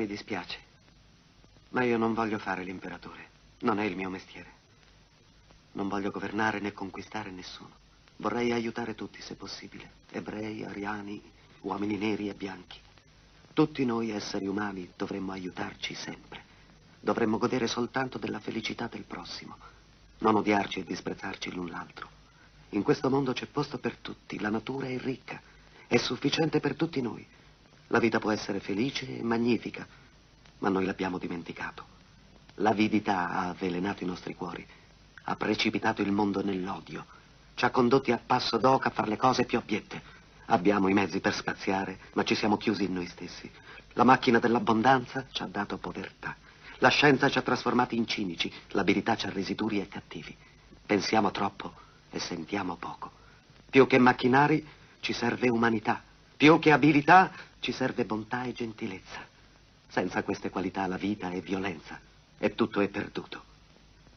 Mi dispiace, ma io non voglio fare l'imperatore. Non è il mio mestiere. Non voglio governare né conquistare nessuno. Vorrei aiutare tutti, se possibile. Ebrei, ariani, uomini neri e bianchi. Tutti noi esseri umani dovremmo aiutarci sempre. Dovremmo godere soltanto della felicità del prossimo. Non odiarci e disprezzarci l'un l'altro. In questo mondo c'è posto per tutti, la natura è ricca, è sufficiente per tutti noi. La vita può essere felice e magnifica, ma noi l'abbiamo dimenticato. L'avidità ha avvelenato i nostri cuori ha precipitato il mondo nell'odio, ci ha condotti a passo d'oca a fare le cose più abiette. Abbiamo i mezzi per spaziare, ma ci siamo chiusi in noi stessi. La macchina dell'abbondanza ci ha dato povertà. La scienza ci ha trasformati in cinici, l'abilità ci ha resi duri e cattivi. Pensiamo troppo e sentiamo poco. Più che macchinari ci serve umanità, più che abilità ci serve bontà e gentilezza. Senza queste qualità la vita è violenza e tutto è perduto.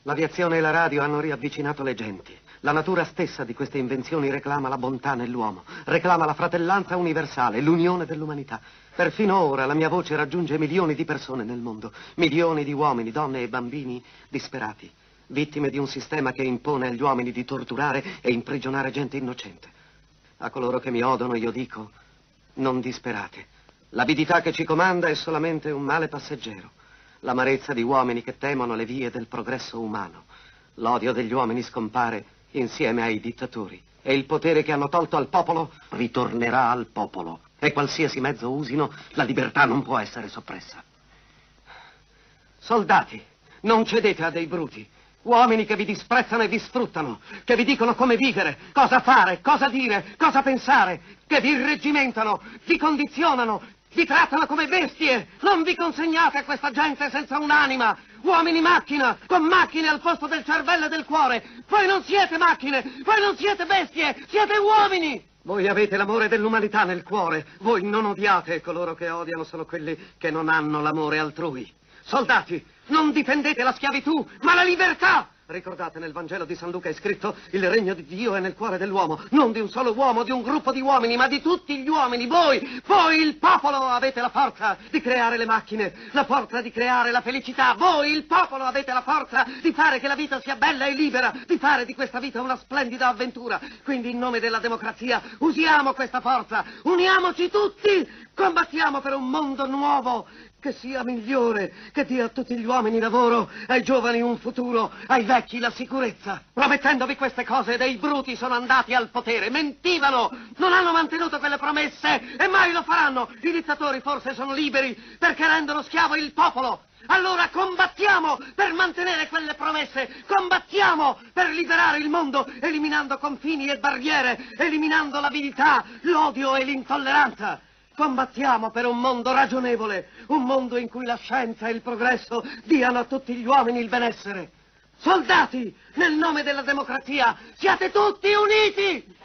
L'aviazione e la radio hanno riavvicinato le genti. La natura stessa di queste invenzioni reclama la bontà nell'uomo, reclama la fratellanza universale, l'unione dell'umanità. Perfino ora la mia voce raggiunge milioni di persone nel mondo, milioni di uomini, donne e bambini disperati, vittime di un sistema che impone agli uomini di torturare e imprigionare gente innocente. A coloro che mi odono io dico, non disperate. L'avidità che ci comanda è solamente un male passeggero l'amarezza di uomini che temono le vie del progresso umano. L'odio degli uomini scompare insieme ai dittatori e il potere che hanno tolto al popolo ritornerà al popolo. E qualsiasi mezzo usino, la libertà non può essere soppressa. Soldati, non cedete a dei bruti. Uomini che vi disprezzano e vi sfruttano, che vi dicono come vivere, cosa fare, cosa dire, cosa pensare, che vi irreggimentano, vi condizionano, vi trattano come bestie! Non vi consegnate a questa gente senza un'anima! Uomini macchina, con macchine al posto del cervello e del cuore! Voi non siete macchine! Voi non siete bestie! Siete uomini! Voi avete l'amore dell'umanità nel cuore. Voi non odiate coloro che odiano sono quelli che non hanno l'amore altrui. Soldati, non difendete la schiavitù, ma la libertà! Ricordate, nel Vangelo di San Luca è scritto il regno di Dio è nel cuore dell'uomo, non di un solo uomo, di un gruppo di uomini, ma di tutti gli uomini. Voi, voi il popolo avete la forza di creare le macchine, la forza di creare la felicità. Voi il popolo avete la forza di fare che la vita sia bella e libera, di fare di questa vita una splendida avventura. Quindi in nome della democrazia usiamo questa forza, uniamoci tutti, combattiamo per un mondo nuovo che sia migliore, che dia a tutti gli uomini lavoro, ai giovani un futuro, ai vecchi la sicurezza. Promettendovi queste cose, dei bruti sono andati al potere, mentivano, non hanno mantenuto quelle promesse e mai lo faranno. I dittatori forse sono liberi perché rendono schiavo il popolo. Allora combattiamo per mantenere quelle promesse, combattiamo per liberare il mondo, eliminando confini e barriere, eliminando l'avidità, l'odio e l'intolleranza. Combattiamo per un mondo ragionevole, un mondo in cui la scienza e il progresso diano a tutti gli uomini il benessere. Soldati, nel nome della democrazia, siate tutti uniti!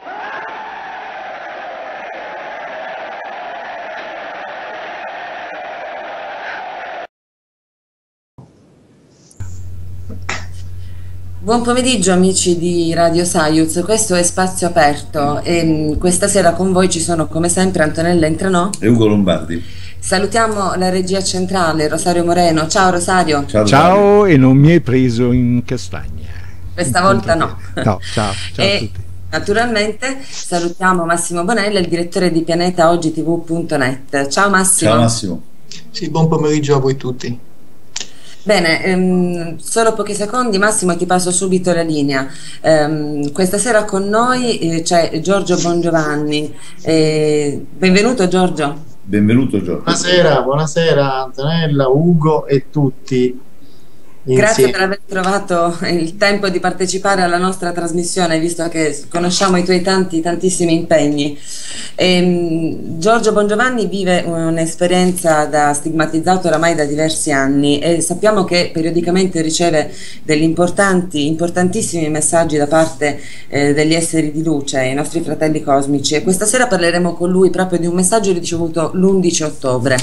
Buon pomeriggio amici di Radio Saiuz, questo è Spazio Aperto e mm, questa sera con voi ci sono come sempre Antonella Entranò e Ugo Lombardi. Salutiamo la regia centrale Rosario Moreno, ciao Rosario. Ciao, ciao e non mi hai preso in castagna. Questa volta no. No, ciao, ciao e... a tutti. Naturalmente salutiamo Massimo Bonella, il direttore di pianetaogitv.net. Ciao Massimo. Ciao Massimo. Sì, buon pomeriggio a voi tutti. Bene, ehm, solo pochi secondi, Massimo, ti passo subito la linea. Ehm, questa sera con noi eh, c'è Giorgio Bongiovanni. Eh, benvenuto Giorgio. Benvenuto Giorgio. Buonasera, buonasera Antonella, Ugo e tutti. Grazie per aver trovato il tempo di partecipare alla nostra trasmissione, visto che conosciamo i tuoi tanti, tantissimi impegni. Ehm, Giorgio Bongiovanni vive un'esperienza da stigmatizzato oramai da diversi anni e sappiamo che periodicamente riceve degli importanti, importantissimi messaggi da parte eh, degli esseri di luce, i nostri fratelli cosmici. E questa sera parleremo con lui proprio di un messaggio ricevuto l'11 ottobre.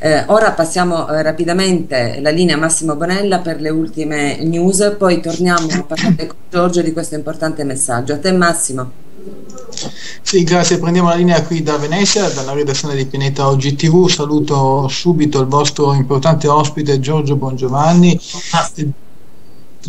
Eh, ora passiamo eh, rapidamente la linea Massimo Bonella per le le ultime news, poi torniamo a parlare con Giorgio di questo importante messaggio. A te Massimo. Sì, grazie. Prendiamo la linea qui da Venezia, dalla redazione di Pianeta Oggi TV. Saluto subito il vostro importante ospite Giorgio Bongiovanni. Ah.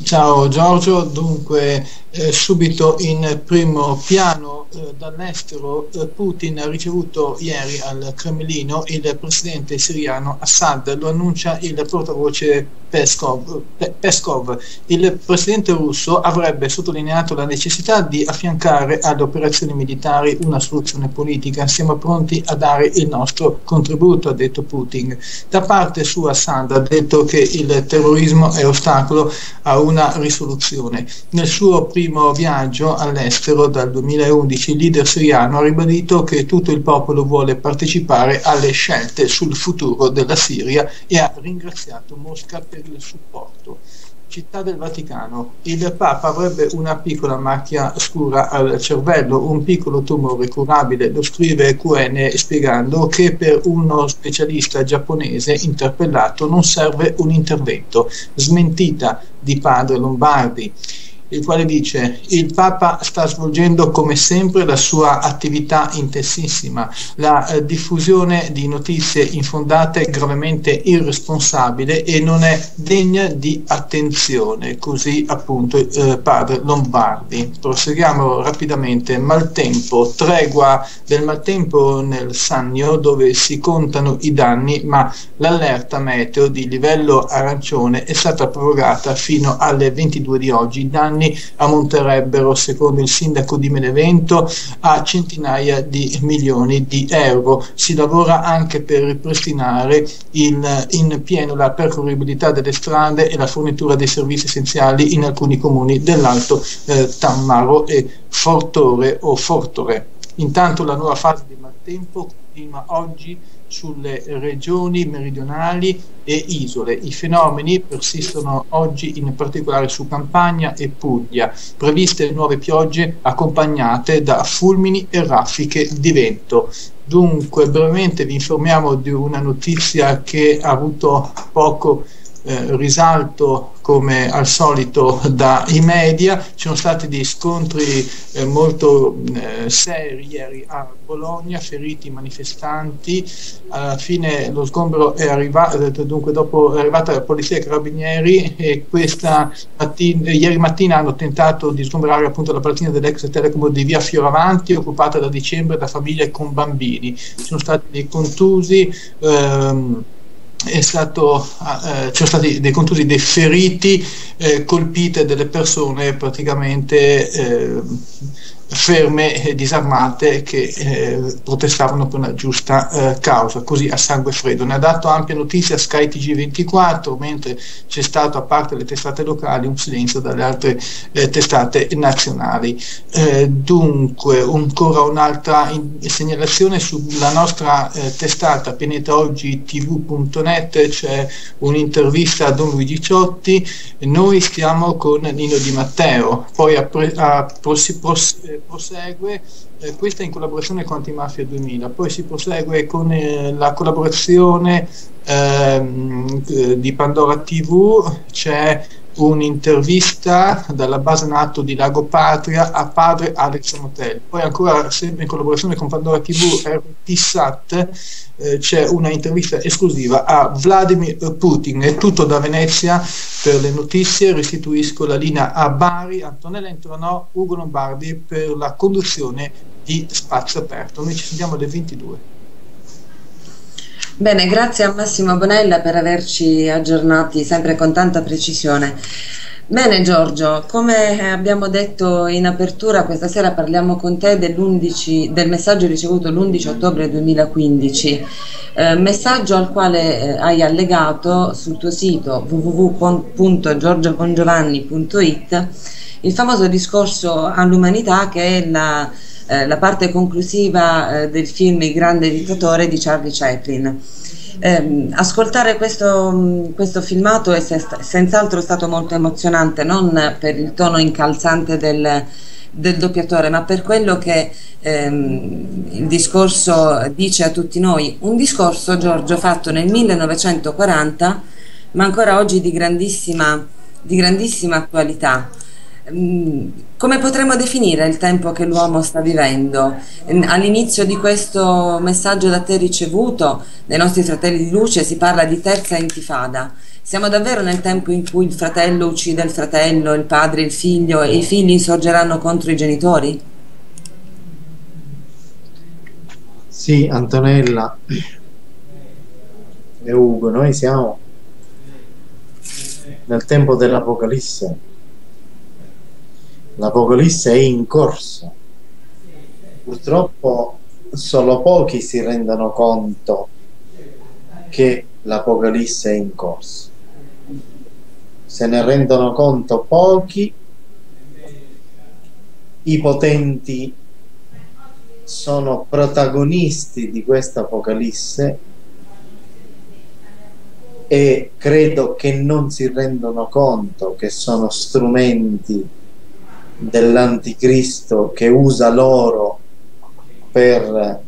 Ciao Giorgio, dunque eh, subito in primo piano eh, dall'estero eh, Putin ha ricevuto ieri al Cremlino il presidente siriano Assad, lo annuncia il portavoce Peskov. Peskov. Il presidente russo avrebbe sottolineato la necessità di affiancare alle operazioni militari una soluzione politica. Siamo pronti a dare il nostro contributo, ha detto Putin. Da parte sua Assad ha detto che il terrorismo è ostacolo a una risoluzione. Nel suo primo viaggio all'estero dal 2011 il leader siriano ha ribadito che tutto il popolo vuole partecipare alle scelte sul futuro della Siria e ha ringraziato Mosca per il supporto. Città del Vaticano. Il Papa avrebbe una piccola macchia scura al cervello, un piccolo tumore curabile, lo scrive QN spiegando che per uno specialista giapponese interpellato non serve un intervento. Smentita di padre Lombardi il quale dice il Papa sta svolgendo come sempre la sua attività intensissima, la eh, diffusione di notizie infondate è gravemente irresponsabile e non è degna di attenzione, così appunto eh, padre Lombardi. Proseguiamo rapidamente, maltempo, tregua del maltempo nel Sannio dove si contano i danni, ma l'allerta meteo di livello arancione è stata prorogata fino alle 22 di oggi. Danni danni ammonterebbero, secondo il sindaco di Benevento, a centinaia di milioni di euro. Si lavora anche per ripristinare il, in pieno la percorribilità delle strade e la fornitura dei servizi essenziali in alcuni comuni dell'Alto eh, Tammaro e Fortore o Fortore. Intanto la nuova fase di maltempo continua oggi sulle regioni meridionali e isole. I fenomeni persistono oggi in particolare su Campania e Puglia, previste nuove piogge accompagnate da fulmini e raffiche di vento. Dunque, brevemente vi informiamo di una notizia che ha avuto poco eh, risalto come al solito dai media, ci sono stati dei scontri eh, molto eh, seri ieri a Bologna, feriti manifestanti, alla fine lo sgombero è arrivato, eh, dunque dopo è arrivata la polizia e i carabinieri e questa mattina, ieri mattina hanno tentato di sgomberare appunto la palazzina dell'ex Telecom di via Fioravanti occupata da dicembre da famiglie con bambini, ci sono stati dei contusi. Ehm, stato, eh, ci sono stati dei contusi, dei feriti, eh, colpite delle persone praticamente eh, ferme e disarmate che eh, protestavano per una giusta eh, causa, così a sangue freddo. Ne ha dato ampia notizia Sky TG24, mentre c'è stato, a parte le testate locali, un silenzio dalle altre eh, testate nazionali. Eh, dunque, ancora un'altra segnalazione sulla nostra eh, testata pianetaoggi.tv.net c'è un'intervista a Don Luigi Ciotti, noi stiamo con Nino Di Matteo, poi a, a, prosi, prosi, prosegue, eh, questa in collaborazione con Antimafia 2000, poi si prosegue con eh, la collaborazione ehm, eh, di Pandora TV, c'è un'intervista dalla base NATO di Lago Patria a padre Alex Motel. Poi ancora sempre in collaborazione con Pandora TV RTSAT eh, c'è una intervista esclusiva a Vladimir Putin. È tutto da Venezia per le notizie, restituisco la linea a Bari, Antonella Entronò, Ugo Lombardi per la conduzione di Spazio Aperto. Noi ci sentiamo alle 22. Bene, grazie a Massimo Bonella per averci aggiornati sempre con tanta precisione. Bene Giorgio, come abbiamo detto in apertura, questa sera parliamo con te del messaggio ricevuto l'11 ottobre 2015, eh, messaggio al quale eh, hai allegato sul tuo sito www.giorgiobongiovanni.it il famoso discorso all'umanità che è la eh, la parte conclusiva eh, del film Il grande dittatore di Charlie Chaplin. Eh, ascoltare questo, questo, filmato è senz'altro stato molto emozionante, non per il tono incalzante del, del doppiatore, ma per quello che ehm, il discorso dice a tutti noi. Un discorso, Giorgio, fatto nel 1940, ma ancora oggi di grandissima, di grandissima attualità. Mm, come potremmo definire il tempo che l'uomo sta vivendo? All'inizio di questo messaggio da te ricevuto, dai nostri fratelli di luce, si parla di terza intifada. Siamo davvero nel tempo in cui il fratello uccide il fratello, il padre il figlio e i figli insorgeranno contro i genitori? Sì, Antonella e Ugo, noi siamo nel tempo dell'Apocalisse l'Apocalisse è in corso. Purtroppo solo pochi si rendono conto che l'Apocalisse è in corso. Se ne rendono conto pochi, i potenti sono protagonisti di questa Apocalisse e credo che non si rendono conto che sono strumenti dell'anticristo che usa loro per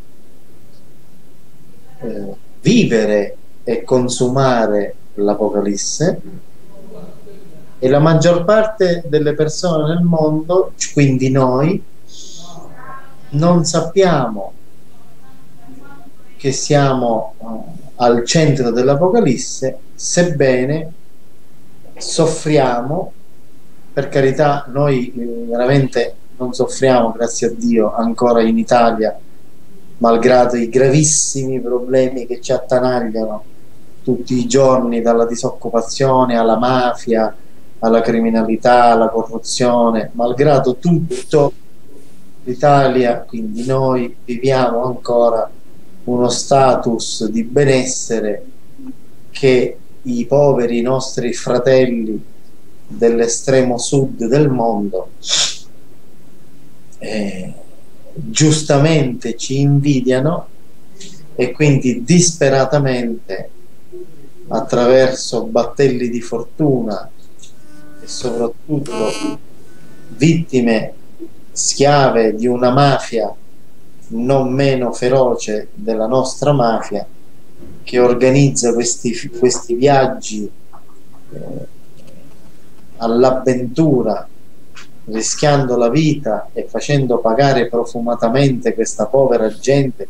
eh, vivere e consumare l'Apocalisse. E la maggior parte delle persone nel mondo, quindi noi, non sappiamo che siamo eh, al centro dell'Apocalisse, sebbene soffriamo per carità, noi eh, veramente non soffriamo, grazie a Dio, ancora in Italia, malgrado i gravissimi problemi che ci attanagliano tutti i giorni, dalla disoccupazione alla mafia, alla criminalità, alla corruzione, malgrado tutto, l'Italia, quindi noi viviamo ancora uno status di benessere che i poveri nostri fratelli dell'estremo sud del mondo eh, giustamente ci invidiano e quindi disperatamente attraverso battelli di fortuna e soprattutto vittime schiave di una mafia non meno feroce della nostra mafia che organizza questi, questi viaggi eh, all'avventura rischiando la vita e facendo pagare profumatamente questa povera gente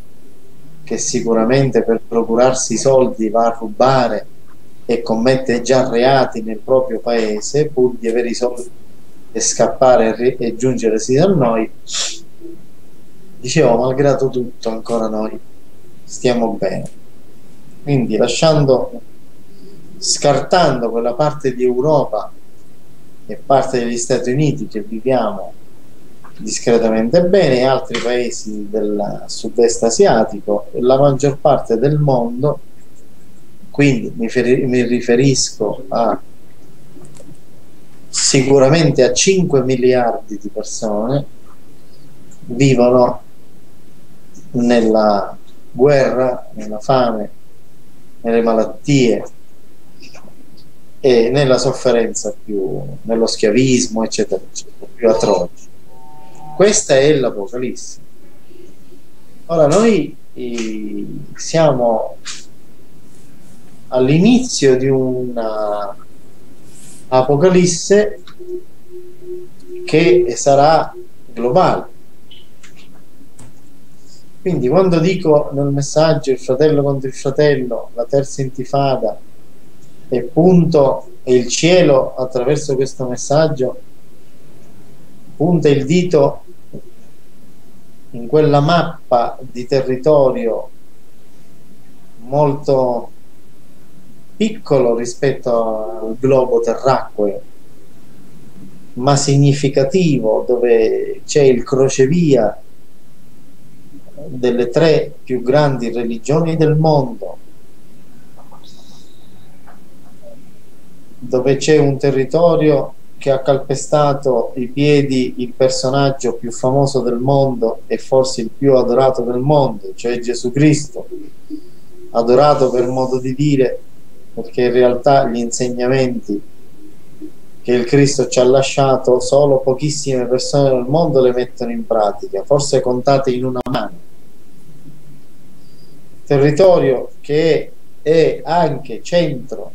che sicuramente per procurarsi i soldi va a rubare e commette già reati nel proprio paese pur di avere i soldi e scappare e, giungersi da noi dicevo malgrado tutto ancora noi stiamo bene. Quindi lasciando scartando quella parte di Europa e parte degli Stati Uniti che viviamo discretamente bene altri paesi del sud-est asiatico e la maggior parte del mondo. Quindi mi, mi riferisco a sicuramente a 5 miliardi di persone vivono nella guerra, nella fame, nelle malattie, e nella sofferenza più, nello schiavismo, eccetera, eccetera, più atroce. Questa è l'Apocalisse. Ora noi eh, siamo all'inizio di una Apocalisse che sarà globale. Quindi quando dico nel messaggio il fratello contro il fratello, la terza intifada, e punto il cielo attraverso questo messaggio punta il dito in quella mappa di territorio molto piccolo rispetto al globo terracqueo ma significativo dove c'è il crocevia delle tre più grandi religioni del mondo dove c'è un territorio che ha calpestato i piedi il personaggio più famoso del mondo e forse il più adorato del mondo, cioè Gesù Cristo, adorato per modo di dire, perché in realtà gli insegnamenti che il Cristo ci ha lasciato solo pochissime persone nel mondo le mettono in pratica, forse contate in una mano. Territorio che è anche centro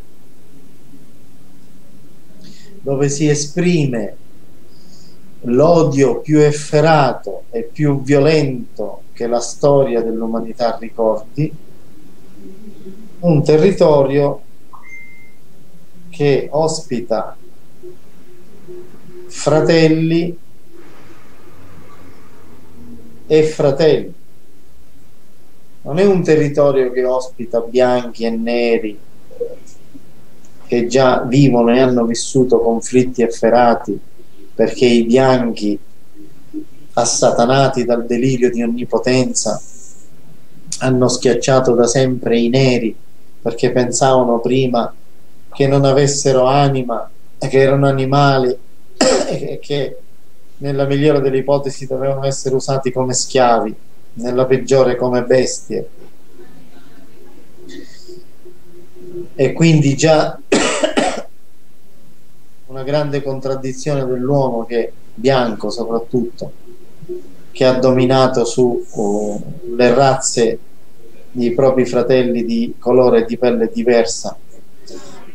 dove si esprime l'odio più efferato e più violento che la storia dell'umanità ricordi, un territorio che ospita fratelli e fratelli. Non è un territorio che ospita bianchi e neri che già vivono e hanno vissuto conflitti efferati perché i bianchi assatanati dal delirio di onnipotenza hanno schiacciato da sempre i neri perché pensavano prima che non avessero anima e che erano animali e che nella migliore delle ipotesi dovevano essere usati come schiavi, nella peggiore come bestie. E quindi già una grande contraddizione dell'uomo che bianco soprattutto che ha dominato sulle uh, razze dei propri fratelli di colore di pelle diversa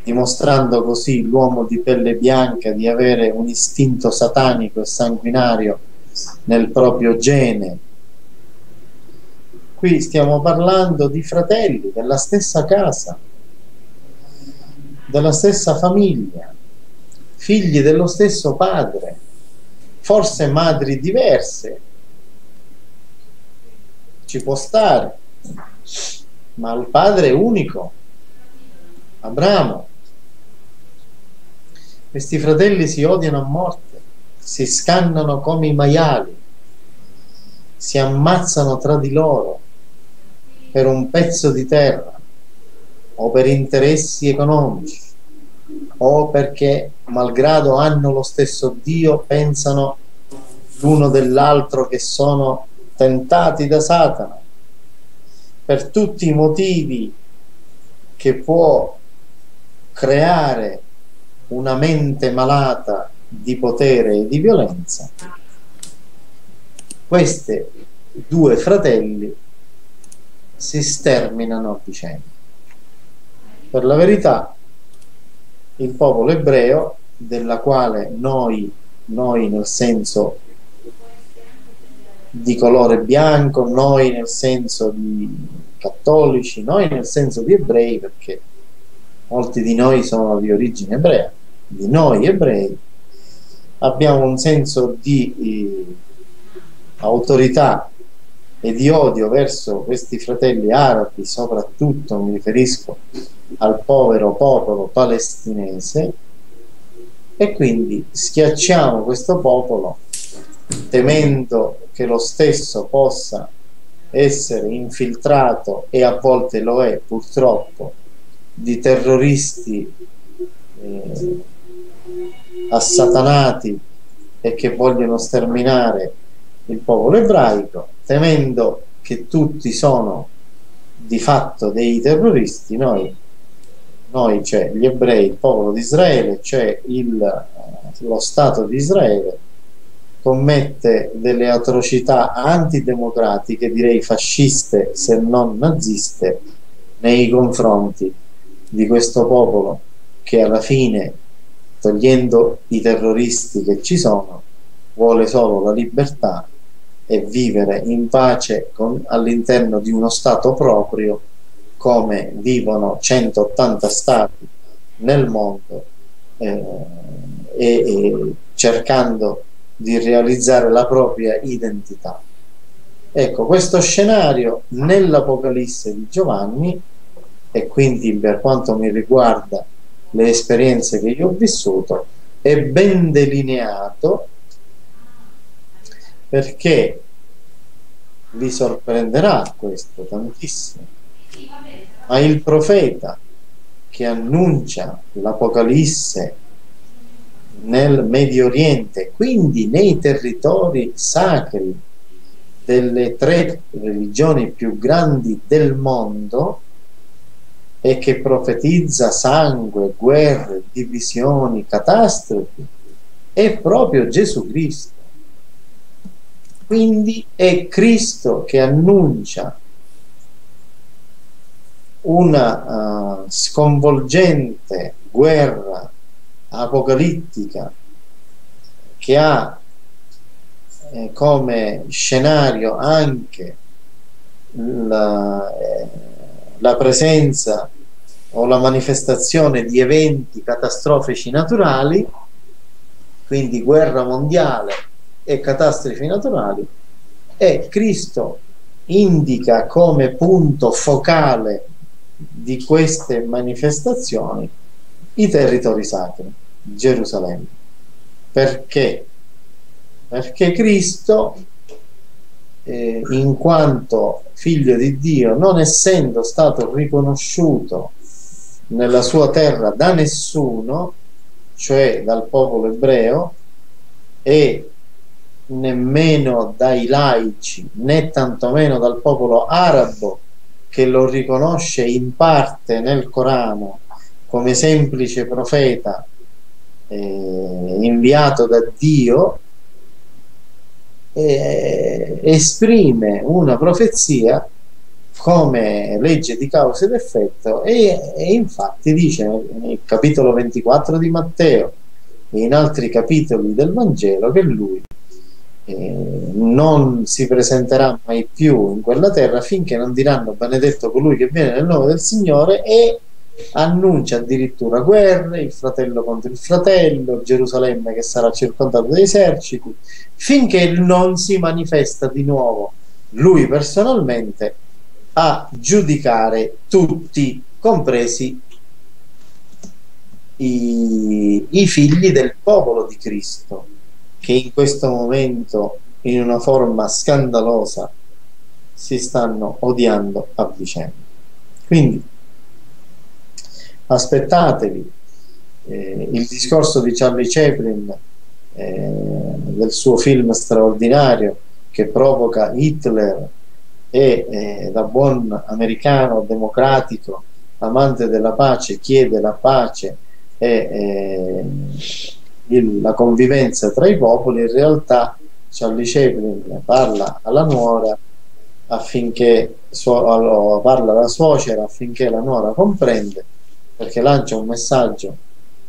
dimostrando così l'uomo di pelle bianca di avere un istinto satanico e sanguinario nel proprio gene. Qui stiamo parlando di fratelli della stessa casa della stessa famiglia figli dello stesso padre, forse madri diverse, ci può stare, ma il padre è unico, Abramo. Questi fratelli si odiano a morte, si scannano come i maiali, si ammazzano tra di loro per un pezzo di terra o per interessi economici o perché, malgrado hanno lo stesso Dio, pensano l'uno dell'altro che sono tentati da Satana. Per tutti i motivi che può creare una mente malata di potere e di violenza, questi due fratelli si sterminano a vicenda. Per la verità, il popolo ebreo della quale noi, noi nel senso di colore bianco, noi nel senso di cattolici, noi nel senso di ebrei, perché molti di noi sono di origine ebrea, di noi ebrei, abbiamo un senso di eh, autorità e di odio verso questi fratelli arabi, soprattutto mi riferisco al povero popolo palestinese e quindi schiacciamo questo popolo temendo che lo stesso possa essere infiltrato e a volte lo è purtroppo di terroristi eh, assatanati e che vogliono sterminare il popolo ebraico temendo che tutti sono di fatto dei terroristi noi noi c'è gli ebrei, il popolo di Israele, c'è il, eh, lo Stato di Israele, commette delle atrocità antidemocratiche, direi fasciste se non naziste, nei confronti di questo popolo che alla fine, togliendo i terroristi che ci sono, vuole solo la libertà e vivere in pace all'interno di uno Stato proprio come vivono 180 stati nel mondo eh, e, e cercando di realizzare la propria identità. Ecco, questo scenario nell'Apocalisse di Giovanni, e quindi per quanto mi riguarda le esperienze che io ho vissuto, è ben delineato perché vi sorprenderà questo tantissimo ma il profeta che annuncia l'Apocalisse nel Medio Oriente, quindi nei territori sacri delle tre religioni più grandi del mondo e che profetizza sangue, guerre, divisioni, catastrofi, è proprio Gesù Cristo. Quindi è Cristo che annuncia una uh, sconvolgente guerra apocalittica che ha eh, come scenario anche la, eh, la presenza o la manifestazione di eventi catastrofici naturali, quindi guerra mondiale e catastrofi naturali, e Cristo indica come punto focale di queste manifestazioni i territori sacri, Gerusalemme. Perché? Perché Cristo, eh, in quanto figlio di Dio, non essendo stato riconosciuto nella sua terra da nessuno, cioè dal popolo ebreo, e nemmeno dai laici né tantomeno dal popolo arabo che lo riconosce in parte nel Corano come semplice profeta eh, inviato da Dio eh, esprime una profezia come legge di causa ed effetto e, e infatti dice nel capitolo 24 di Matteo e in altri capitoli del Vangelo che lui non si presenterà mai più in quella terra finché non diranno benedetto colui che viene nel nome del Signore e annuncia addirittura guerre, il fratello contro il fratello, Gerusalemme che sarà circondato da eserciti, finché non si manifesta di nuovo lui personalmente a giudicare tutti, compresi i, i figli del popolo di Cristo che in questo momento in una forma scandalosa si stanno odiando a vicenda. Quindi aspettatevi eh, il discorso di Charlie Chaplin eh, del suo film straordinario che provoca Hitler e eh, da buon americano democratico amante della pace chiede la pace e eh, il, la convivenza tra i popoli, in realtà Charlie Chaplin parla alla nuora affinché suo, parla alla suocera affinché la nuora comprende perché lancia un messaggio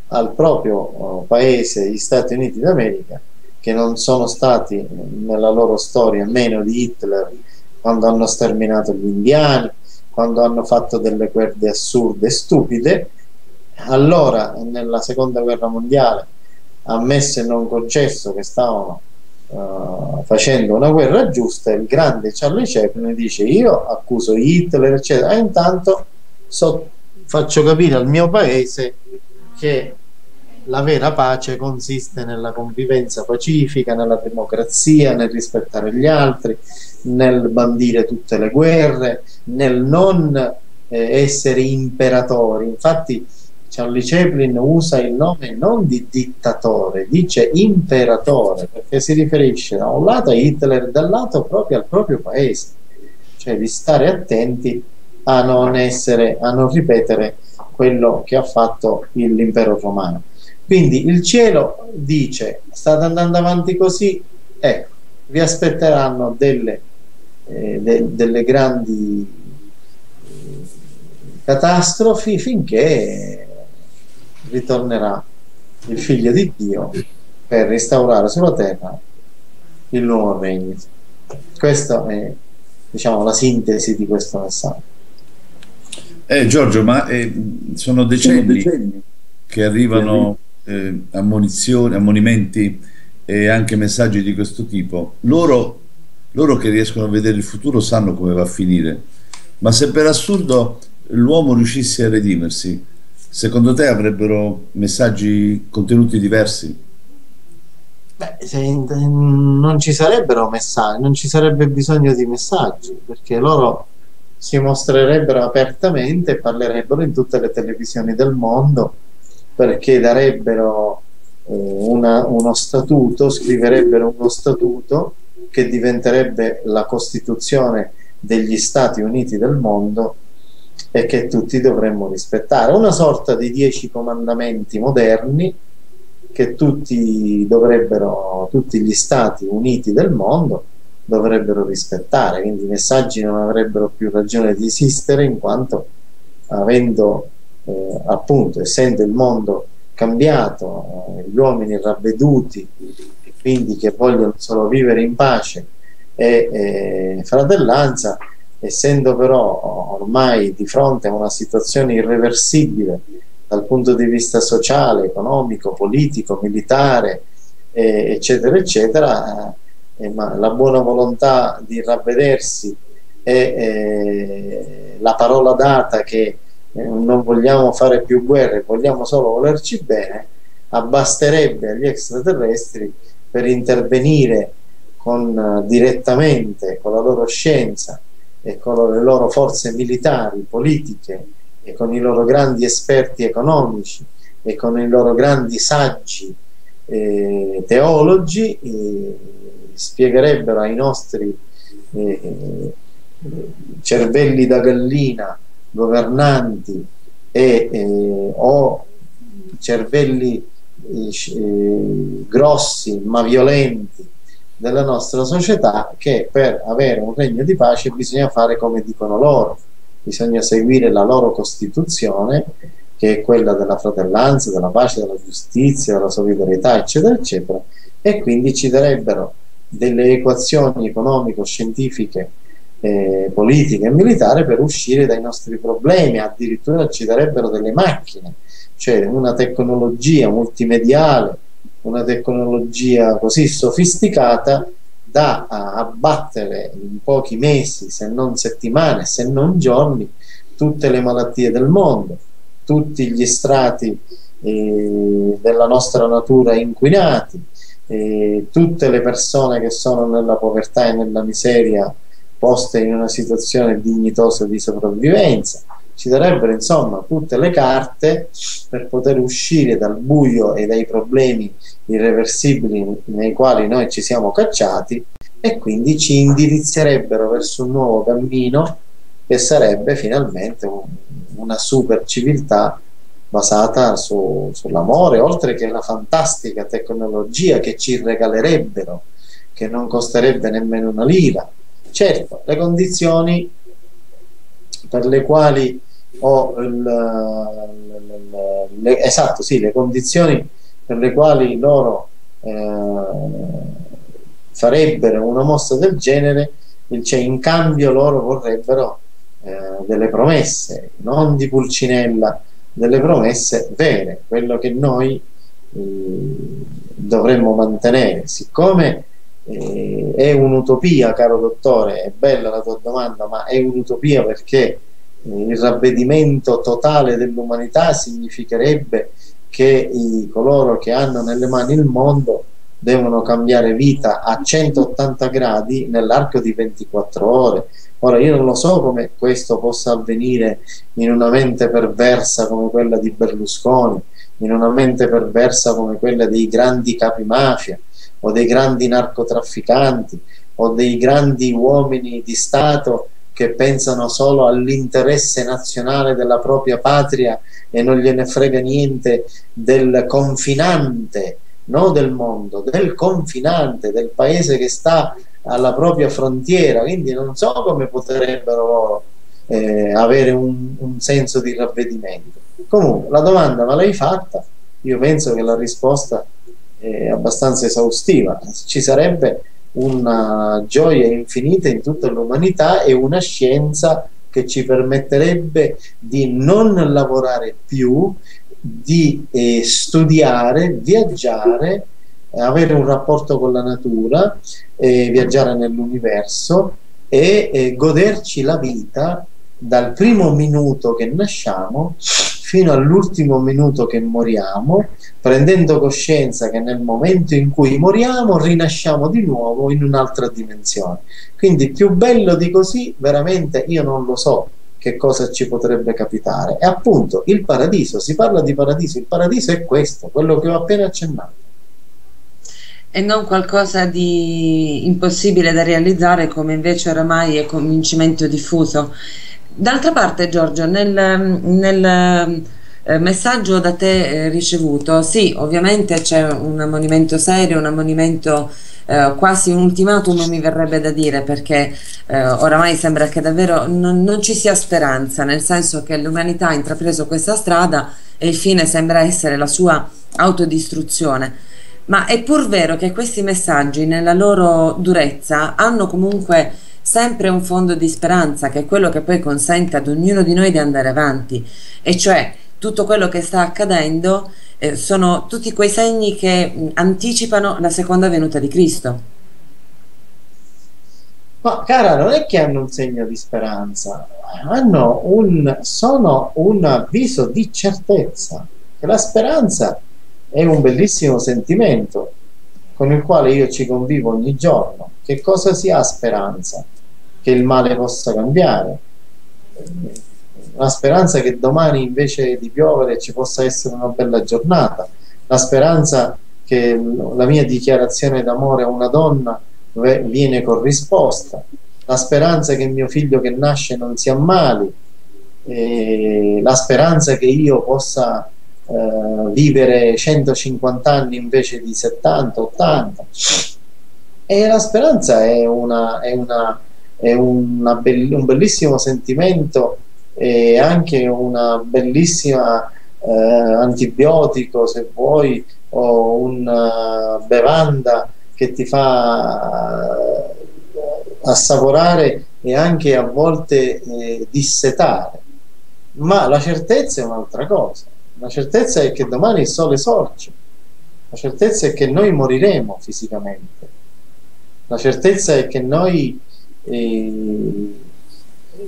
al proprio oh, paese, gli Stati Uniti d'America, che non sono stati nella loro storia meno di Hitler quando hanno sterminato gli indiani, quando hanno fatto delle guerre assurde e stupide. Allora, nella seconda guerra mondiale, ammesso e non concesso che stavano uh, facendo una guerra giusta, il grande Charlie Chaplin dice io accuso Hitler, eccetera, e intanto so, faccio capire al mio paese che la vera pace consiste nella convivenza pacifica, nella democrazia, nel rispettare gli altri, nel bandire tutte le guerre, nel non eh, essere imperatori. Infatti Charlie Chaplin usa il nome non di dittatore, dice imperatore, perché si riferisce da un lato a Hitler, dall'altro proprio al proprio paese, cioè di stare attenti a non essere, a non ripetere quello che ha fatto l'impero romano. Quindi il cielo dice: state andando avanti così, ecco, vi aspetteranno delle, eh, de, delle grandi eh, catastrofi finché ritornerà il figlio di Dio per restaurare sulla terra il nuovo regno. Questa è diciamo, la sintesi di questo messaggio. Eh, Giorgio, ma eh, sono, decenni decenni che arrivano eh, ammonizioni, ammonimenti e anche messaggi di questo tipo. Loro, loro che riescono a vedere il futuro sanno come va a finire, ma se per assurdo l'uomo riuscisse a redimersi, secondo te avrebbero messaggi contenuti diversi? Beh, non ci sarebbero messaggi, non ci sarebbe bisogno di messaggi, perché loro si mostrerebbero apertamente e parlerebbero in tutte le televisioni del mondo, perché darebbero eh, una, uno statuto, scriverebbero uno statuto che diventerebbe la Costituzione degli Stati Uniti del mondo e che tutti dovremmo rispettare. Una sorta di dieci comandamenti moderni che tutti dovrebbero, tutti gli Stati Uniti del mondo dovrebbero rispettare, quindi i messaggi non avrebbero più ragione di esistere in quanto avendo eh, appunto essendo il mondo cambiato, eh, gli uomini ravveduti quindi che vogliono solo vivere in pace e, e fratellanza, essendo però ormai di fronte a una situazione irreversibile dal punto di vista sociale, economico, politico, militare, eh, eccetera, eccetera, eh, ma la buona volontà di ravvedersi e eh, la parola data che eh, non vogliamo fare più guerre, vogliamo solo volerci bene, abbasterebbe agli extraterrestri per intervenire con, direttamente con la loro scienza e con le loro forze militari, politiche e con i loro grandi esperti economici e con i loro grandi saggi eh, teologi eh, spiegherebbero ai nostri eh, cervelli da gallina governanti e, eh, o cervelli eh, eh, grossi ma violenti della nostra società che per avere un regno di pace bisogna fare come dicono loro, bisogna seguire la loro Costituzione che è quella della fratellanza, della pace, della giustizia, della solidarietà, eccetera, eccetera, e quindi ci darebbero delle equazioni economico-scientifiche, eh, politiche e militari per uscire dai nostri problemi, addirittura ci darebbero delle macchine, cioè una tecnologia multimediale, una tecnologia così sofisticata da abbattere in pochi mesi, se non settimane, se non giorni, tutte le malattie del mondo tutti gli strati eh, della nostra natura inquinati, eh, tutte le persone che sono nella povertà e nella miseria poste in una situazione dignitosa di sopravvivenza. Ci darebbero insomma tutte le carte per poter uscire dal buio e dai problemi irreversibili nei quali noi ci siamo cacciati e quindi ci indirizzerebbero verso un nuovo cammino che sarebbe finalmente un, una super civiltà basata su, sull'amore, oltre che la fantastica tecnologia che ci regalerebbero, che non costerebbe nemmeno una lira. Certo, le condizioni per le quali ho il, le, esatto, sì, le condizioni per le quali loro eh, farebbero una mossa del genere, cioè in cambio loro vorrebbero eh, delle promesse, non di Pulcinella, delle promesse vere, quello che noi eh, dovremmo mantenere. Siccome eh, è un'utopia, caro dottore, è bella la tua domanda, ma è un'utopia perché il ravvedimento totale dell'umanità significherebbe che i, coloro che hanno nelle mani il mondo devono cambiare vita a 180 gradi nell'arco di 24 ore. Ora io non lo so come questo possa avvenire in una mente perversa come quella di Berlusconi, in una mente perversa come quella dei grandi capi mafia o dei grandi narcotrafficanti o dei grandi uomini di Stato che pensano solo all'interesse nazionale della propria patria e non gliene frega niente del confinante, non del mondo, del confinante, del paese che sta alla propria frontiera, quindi non so come potrebbero eh, avere un, un, senso di ravvedimento. Comunque, la domanda me l'hai fatta, io penso che la risposta è abbastanza esaustiva, ci sarebbe una gioia infinita in tutta l'umanità e una scienza che ci permetterebbe di non lavorare più, di eh, studiare, viaggiare avere un rapporto con la natura, eh, viaggiare nell'universo e eh, goderci la vita dal primo minuto che nasciamo fino all'ultimo minuto che moriamo, prendendo coscienza che nel momento in cui moriamo rinasciamo di nuovo in un'altra dimensione. Quindi più bello di così, veramente io non lo so che cosa ci potrebbe capitare. E appunto il paradiso, si parla di paradiso, il paradiso è questo, quello che ho appena accennato e non qualcosa di impossibile da realizzare come invece oramai è convincimento diffuso. D'altra parte Giorgio, nel, nel eh, messaggio da te eh, ricevuto, sì, ovviamente c'è un ammonimento serio, un ammonimento eh, quasi un ultimatum mi verrebbe da dire perché eh, oramai sembra che davvero non, non, ci sia speranza, nel senso che l'umanità ha intrapreso questa strada e il fine sembra essere la sua autodistruzione. Ma è pur vero che questi messaggi, nella loro durezza, hanno comunque sempre un fondo di speranza, che è quello che poi consente ad ognuno di noi di andare avanti, e cioè tutto quello che sta accadendo eh, sono tutti quei segni che anticipano la seconda venuta di Cristo. Ma cara, non è che hanno un segno di speranza, hanno un, sono un avviso di certezza. Che la speranza è un bellissimo sentimento con il quale io ci convivo ogni giorno. Che cosa si ha speranza? Che il male possa cambiare. La speranza che domani invece di piovere ci possa essere una bella giornata. La speranza che la mia dichiarazione d'amore a una donna viene corrisposta, la speranza che mio figlio che nasce non si ammali, eh, la speranza che io possa eh, vivere 150 anni invece di 70, 80. E la speranza è, una, è, una, è be un bellissimo sentimento e anche una bellissima eh, antibiotico, se vuoi, o una bevanda che ti fa eh, assaporare e anche a volte eh, dissetare. Ma la certezza è un'altra cosa. La certezza è che domani il sole sorge. La certezza è che noi moriremo fisicamente. La certezza è che noi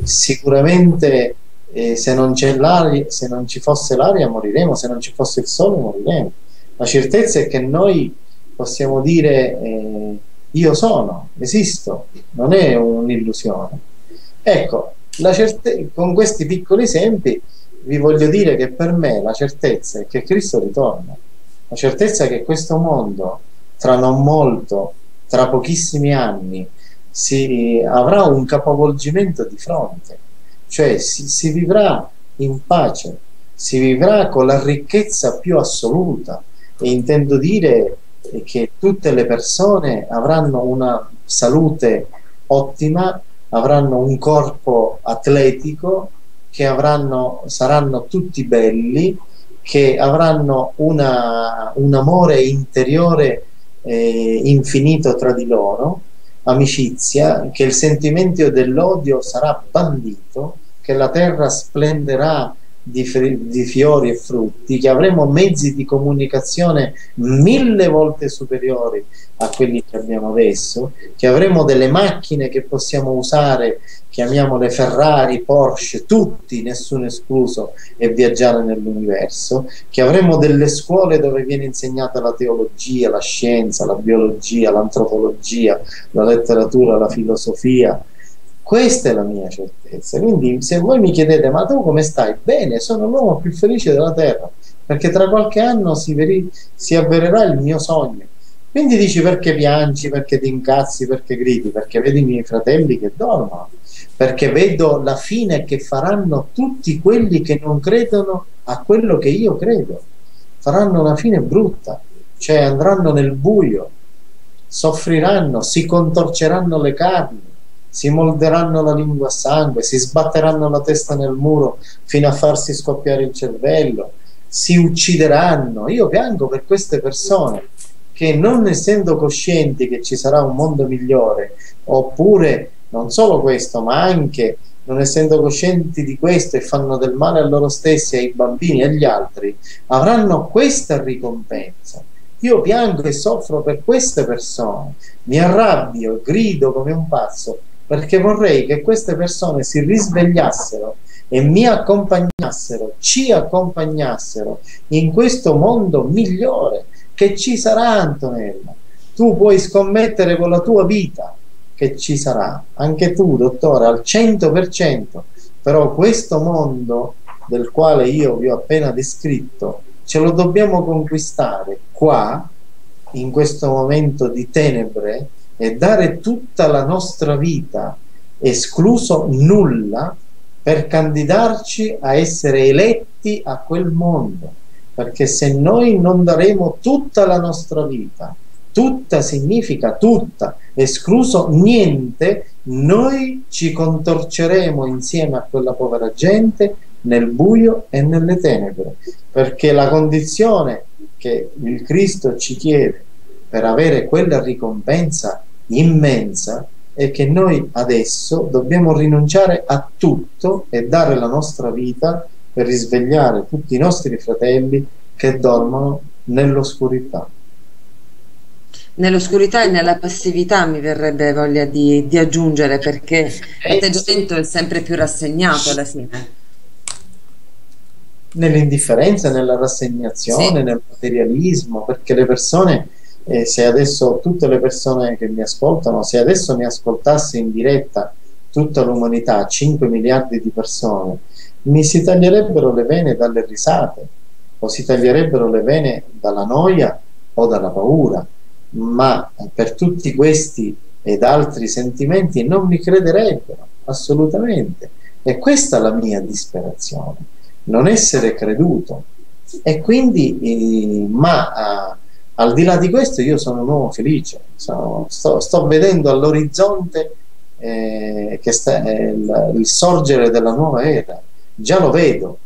sicuramente eh, se, non se non ci fosse l'aria moriremo, se non ci fosse il sole moriremo. La certezza è che noi possiamo dire eh, io sono, esisto, non è un'illusione. Ecco, con questi piccoli esempi vi voglio dire che per me la certezza è che Cristo ritorna, la certezza è che questo mondo tra non molto, tra pochissimi anni, si avrà un capovolgimento di fronte, cioè si, si vivrà in pace, si vivrà con la ricchezza più assoluta. E intendo dire che tutte le persone avranno una salute ottima, avranno un corpo atletico, che avranno, saranno tutti belli, che avranno una, un amore interiore eh, infinito tra di loro, amicizia, che il sentimento dell'odio sarà bandito, che la terra splenderà di, di, fiori e frutti, che avremo mezzi di comunicazione mille volte superiori a quelli che abbiamo adesso, che avremo delle macchine che possiamo usare, chiamiamole Ferrari, Porsche, tutti, nessuno escluso, e viaggiare nell'universo, che avremo delle scuole dove viene insegnata la teologia, la scienza, la biologia, l'antropologia, la letteratura, la filosofia, questa è la mia certezza. Quindi se voi mi chiedete ma tu come stai? Bene, sono l'uomo più felice della terra, perché tra qualche anno si, veri- si avvererà il mio sogno. Quindi dici perché piangi, perché ti incazzi, perché gridi? Perché vedi i miei fratelli che dormono, perché vedo la fine che faranno tutti quelli che non credono a quello che io credo. Faranno una fine brutta, cioè andranno nel buio, soffriranno, si contorceranno le carni, si molderanno la lingua a sangue, si sbatteranno la testa nel muro fino a farsi scoppiare il cervello, si uccideranno. Io piango per queste persone che non essendo coscienti che ci sarà un mondo migliore, oppure non solo questo, ma anche non essendo coscienti di questo e fanno del male a loro stessi, ai bambini e agli altri, avranno questa ricompensa. Io piango e soffro per queste persone, mi arrabbio, grido come un pazzo perché vorrei che queste persone si risvegliassero e mi accompagnassero, ci accompagnassero in questo mondo migliore che ci sarà Antonella. Tu puoi scommettere con la tua vita che ci sarà, anche tu dottore, al 100%, però questo mondo del quale io vi ho appena descritto, ce lo dobbiamo conquistare qua, in questo momento di tenebre, e dare tutta la nostra vita, escluso nulla, per candidarci a essere eletti a quel mondo. Perché se noi non daremo tutta la nostra vita, tutta significa tutta, escluso niente, noi ci contorceremo insieme a quella povera gente nel buio e nelle tenebre, perché la condizione che il Cristo ci chiede per avere quella ricompensa immensa è che noi adesso dobbiamo rinunciare a tutto e dare la nostra vita per risvegliare tutti i nostri fratelli che dormono nell'oscurità. Nell'oscurità e nella passività mi verrebbe voglia di, di aggiungere perché l'atteggiamento è sempre più rassegnato alla fine. Nell'indifferenza, nella rassegnazione, sì. nel materialismo, perché le persone, eh, se adesso tutte le persone che mi ascoltano, se adesso mi ascoltasse in diretta tutta l'umanità, 5 miliardi di persone, mi si taglierebbero le vene dalle risate o si taglierebbero le vene dalla noia o dalla paura ma per tutti questi ed altri sentimenti non mi crederebbero assolutamente. E questa è la mia disperazione, non essere creduto. E quindi, eh, ma eh, al di là di questo, io sono un uomo felice, sono, sto, sto, vedendo all'orizzonte eh, eh, il, il sorgere della nuova era, già lo vedo,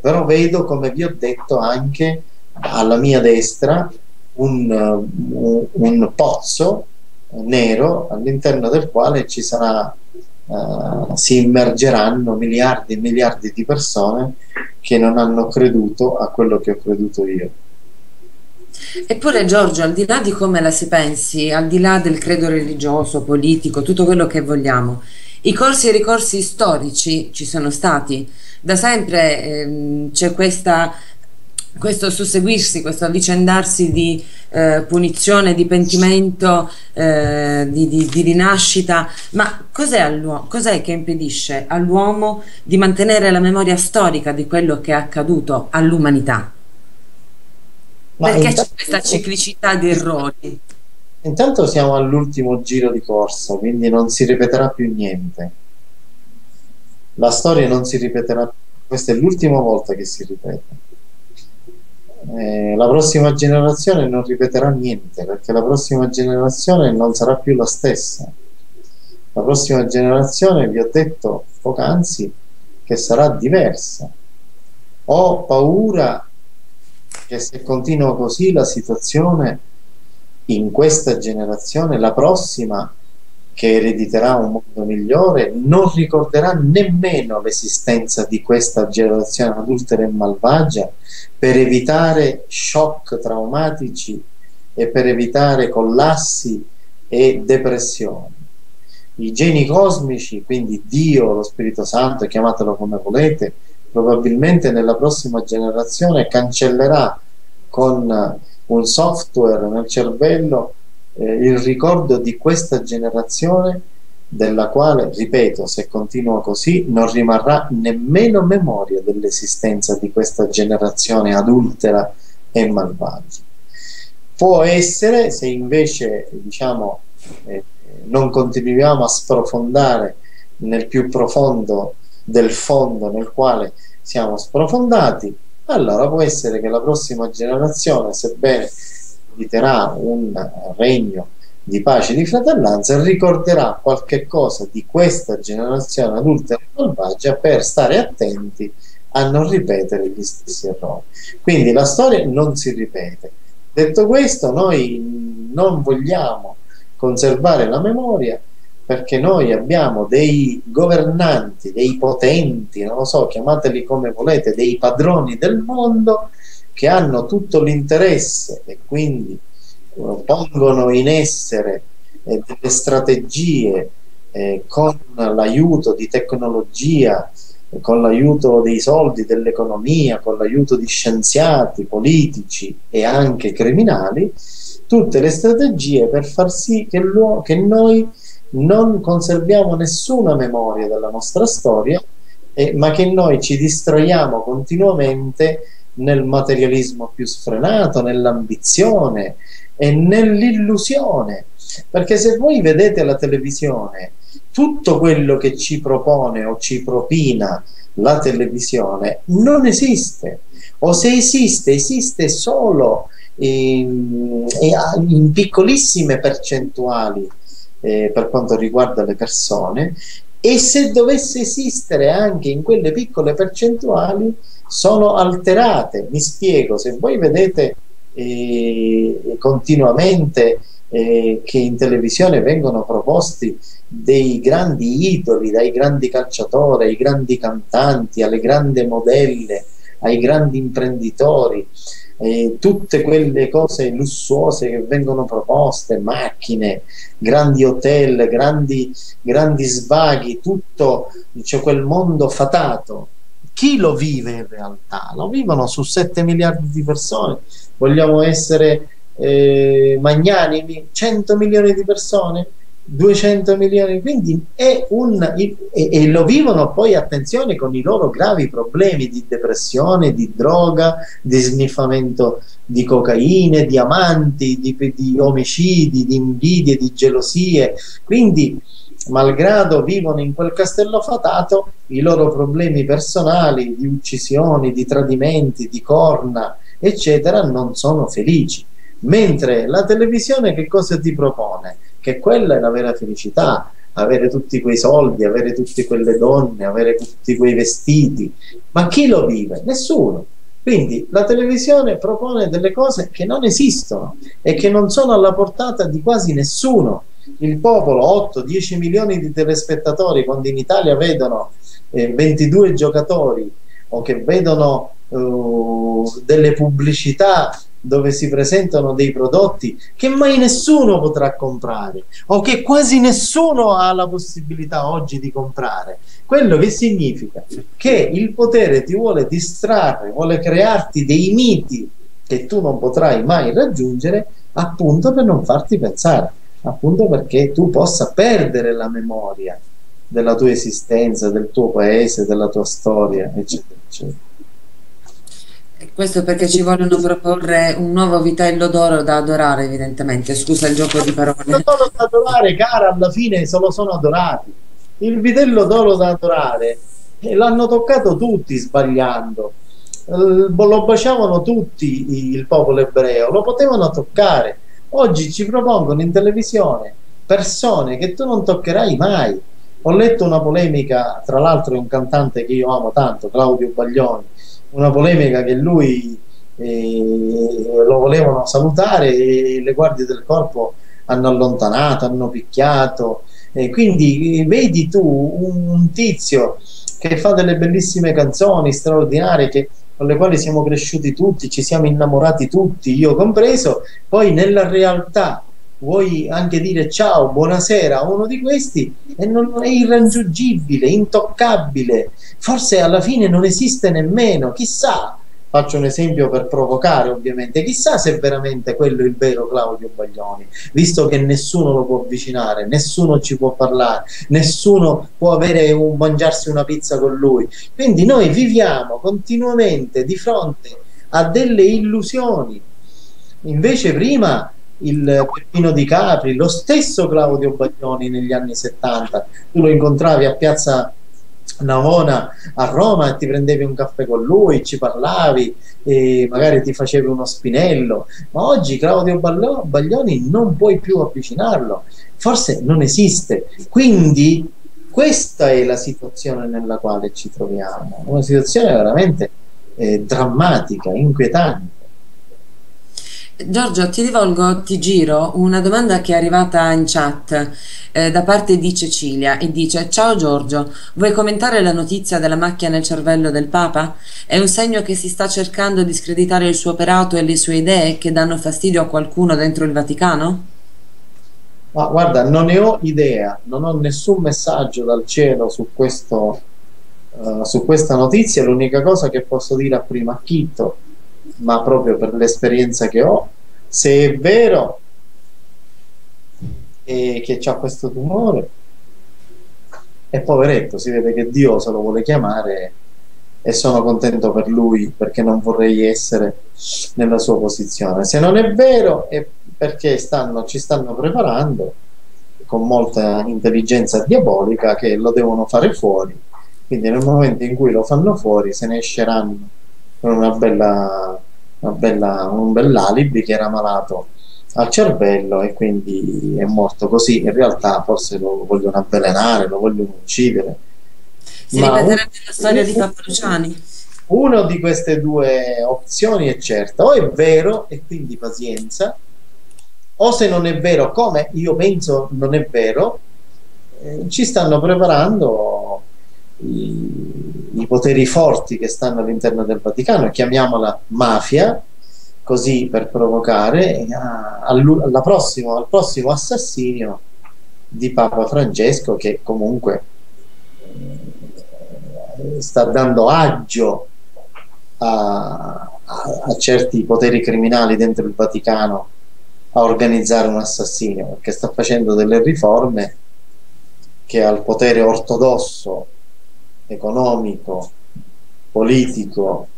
però vedo, come vi ho detto, anche alla mia destra un, un pozzo nero all'interno del quale ci sarà, uh, si immergeranno miliardi e miliardi di persone che non hanno creduto a quello che ho creduto io. Eppure Giorgio, al di là di come la si pensi, al di là del credo religioso, politico, tutto quello che vogliamo, i corsi e i ricorsi storici ci sono stati. Da sempre ehm, c'è questa questo susseguirsi, questo avvicendarsi di eh, punizione, di pentimento, eh, di, di, di, rinascita, ma cos'è, cos'è che impedisce all'uomo di mantenere la memoria storica di quello che è accaduto all'umanità? Perché intanto, c'è questa ciclicità di errori? Intanto siamo all'ultimo giro di corsa, quindi non si ripeterà più niente. La storia non si ripeterà più. Questa è l'ultima volta che si ripete eh, la prossima generazione non ripeterà niente perché la prossima generazione non sarà più la stessa. La prossima generazione, vi ho detto poc'anzi, che sarà diversa. Ho paura che se continua così la situazione in questa generazione, la prossima che erediterà un mondo migliore, non ricorderà nemmeno l'esistenza di questa generazione adultera e malvagia per evitare shock traumatici e per evitare collassi e depressioni. I geni cosmici, quindi Dio, lo Spirito Santo, chiamatelo come volete, probabilmente nella prossima generazione cancellerà con un software nel cervello eh, il ricordo di questa generazione della quale, ripeto, se continua così, non rimarrà nemmeno memoria dell'esistenza di questa generazione adultera e malvagia. Può essere, se invece diciamo, eh, non continuiamo a sprofondare nel più profondo del fondo nel quale siamo sprofondati, allora può essere che la prossima generazione, sebbene inviterà un regno di pace e di fratellanza ricorderà qualche cosa di questa generazione adulta e malvagia per stare attenti a non ripetere gli stessi errori. Quindi la storia non si ripete. Detto questo, noi non vogliamo conservare la memoria perché noi abbiamo dei governanti, dei potenti, non lo so, chiamateli come volete, dei padroni del mondo che hanno tutto l'interesse e quindi pongono in essere eh, delle strategie eh, con l'aiuto di tecnologia, con l'aiuto dei soldi, dell'economia, con l'aiuto di scienziati, politici e anche criminali, tutte le strategie per far sì che, che noi non conserviamo nessuna memoria della nostra storia, eh, ma che noi ci distraiamo continuamente nel materialismo più sfrenato, nell'ambizione e nell'illusione. Perché se voi vedete la televisione, tutto quello che ci propone o ci propina la televisione non esiste. O se esiste, esiste solo in, in piccolissime percentuali eh, per quanto riguarda le persone e se dovesse esistere anche in quelle piccole percentuali sono alterate. Mi spiego, se voi vedete eh, continuamente eh, che in televisione vengono proposti dei grandi idoli, dai grandi calciatori, ai grandi cantanti, alle grandi modelle, ai grandi imprenditori, eh, tutte quelle cose lussuose che vengono proposte, macchine, grandi hotel, grandi, grandi svaghi, tutto cioè quel mondo fatato. Chi lo vive in realtà? Lo vivono su 7 miliardi di persone. Vogliamo essere eh, magnanimi, 100 milioni di persone, 200 milioni, quindi è un e, e, lo vivono poi attenzione con i loro gravi problemi di depressione, di droga, di sniffamento di cocaine, di amanti, di, di omicidi, di invidie, di gelosie, quindi malgrado vivono in quel castello fatato, i loro problemi personali di uccisioni, di tradimenti, di corna, eccetera, non sono felici. Mentre la televisione che cosa ti propone? Che quella è la vera felicità, avere tutti quei soldi, avere tutte quelle donne, avere tutti quei vestiti. Ma chi lo vive? Nessuno. Quindi la televisione propone delle cose che non esistono e che non sono alla portata di quasi nessuno. Il popolo, 8-10 milioni di telespettatori, quando in Italia vedono eh, 22 giocatori o che vedono uh, delle pubblicità dove si presentano dei prodotti che mai nessuno potrà comprare o che quasi nessuno ha la possibilità oggi di comprare. Quello che significa che il potere ti vuole distrarre, vuole crearti dei miti che tu non potrai mai raggiungere appunto per non farti pensare, appunto perché tu possa perdere la memoria della tua esistenza, del tuo paese, della tua storia, eccetera, eccetera. Questo perché ci vogliono proporre un nuovo vitello d'oro da adorare, evidentemente. Scusa il gioco di parole. Il vitello d'oro da adorare, cara, alla fine se lo sono adorati. Il vitello d'oro da adorare eh, l'hanno toccato tutti sbagliando. Lo baciavano tutti il popolo ebreo, lo potevano toccare. Oggi ci propongono in televisione persone che tu non toccherai mai. Ho letto una polemica, tra l'altro, di un cantante che io amo tanto, Claudio Baglioni una polemica che lui eh, lo volevano salutare e le guardie del corpo hanno allontanato, hanno picchiato. E quindi vedi tu un tizio che fa delle bellissime canzoni straordinarie che, con le quali siamo cresciuti tutti, ci siamo innamorati tutti, io compreso, poi nella realtà vuoi anche dire ciao, buonasera a uno di questi e non è irraggiungibile, intoccabile, forse alla fine non esiste nemmeno, chissà, faccio un esempio per provocare ovviamente, chissà se veramente quello è il vero Claudio Baglioni, visto che nessuno lo può avvicinare, nessuno ci può parlare, nessuno può avere un, mangiarsi una pizza con lui, quindi noi viviamo continuamente di fronte a delle illusioni, invece prima il Peppino Di Capri, lo stesso Claudio Bagnoni negli anni 70, tu lo incontravi a piazza Navona a Roma e ti prendevi un caffè con lui, ci parlavi e magari ti facevi uno spinello, ma oggi Claudio Baglioni non puoi più avvicinarlo, forse non esiste, quindi questa è la situazione nella quale ci troviamo, una situazione veramente eh, drammatica, inquietante. Giorgio, ti rivolgo, ti giro una domanda che è arrivata in chat eh, da parte di Cecilia e dice Ciao Giorgio, vuoi commentare la notizia della macchia nel cervello del Papa? È un segno che si sta cercando di screditare il suo operato e le sue idee che danno fastidio a qualcuno dentro il Vaticano? Ma guarda, non ne ho idea, non ho nessun messaggio dal cielo su, questo, uh, su questa notizia, l'unica cosa che posso dire a prima acchito ma proprio per l'esperienza che ho, se è vero e che ha questo tumore, è poveretto, si vede che Dio se lo vuole chiamare e sono contento per lui perché non vorrei essere nella sua posizione. Se non è vero è perché stanno, ci stanno preparando con molta intelligenza diabolica che lo devono fare fuori. Quindi nel momento in cui lo fanno fuori se ne esceranno con una bella bella, un bell'alibi che era malato al cervello e quindi è morto così. In realtà forse lo vogliono avvelenare, lo vogliono uccidere. Si Ma ripeterebbe la storia di Papa Luciani? una di queste due opzioni è certa, o è vero e quindi pazienza, o se non è vero, come io penso non è vero, eh, ci stanno preparando i, i, poteri forti che stanno all'interno del Vaticano, chiamiamola mafia, così per provocare a, alla prossimo, al prossimo assassinio di Papa Francesco che comunque eh, sta dando agio a, a, a, certi poteri criminali dentro il Vaticano a organizzare un assassinio perché sta facendo delle riforme che al potere ortodosso economico politico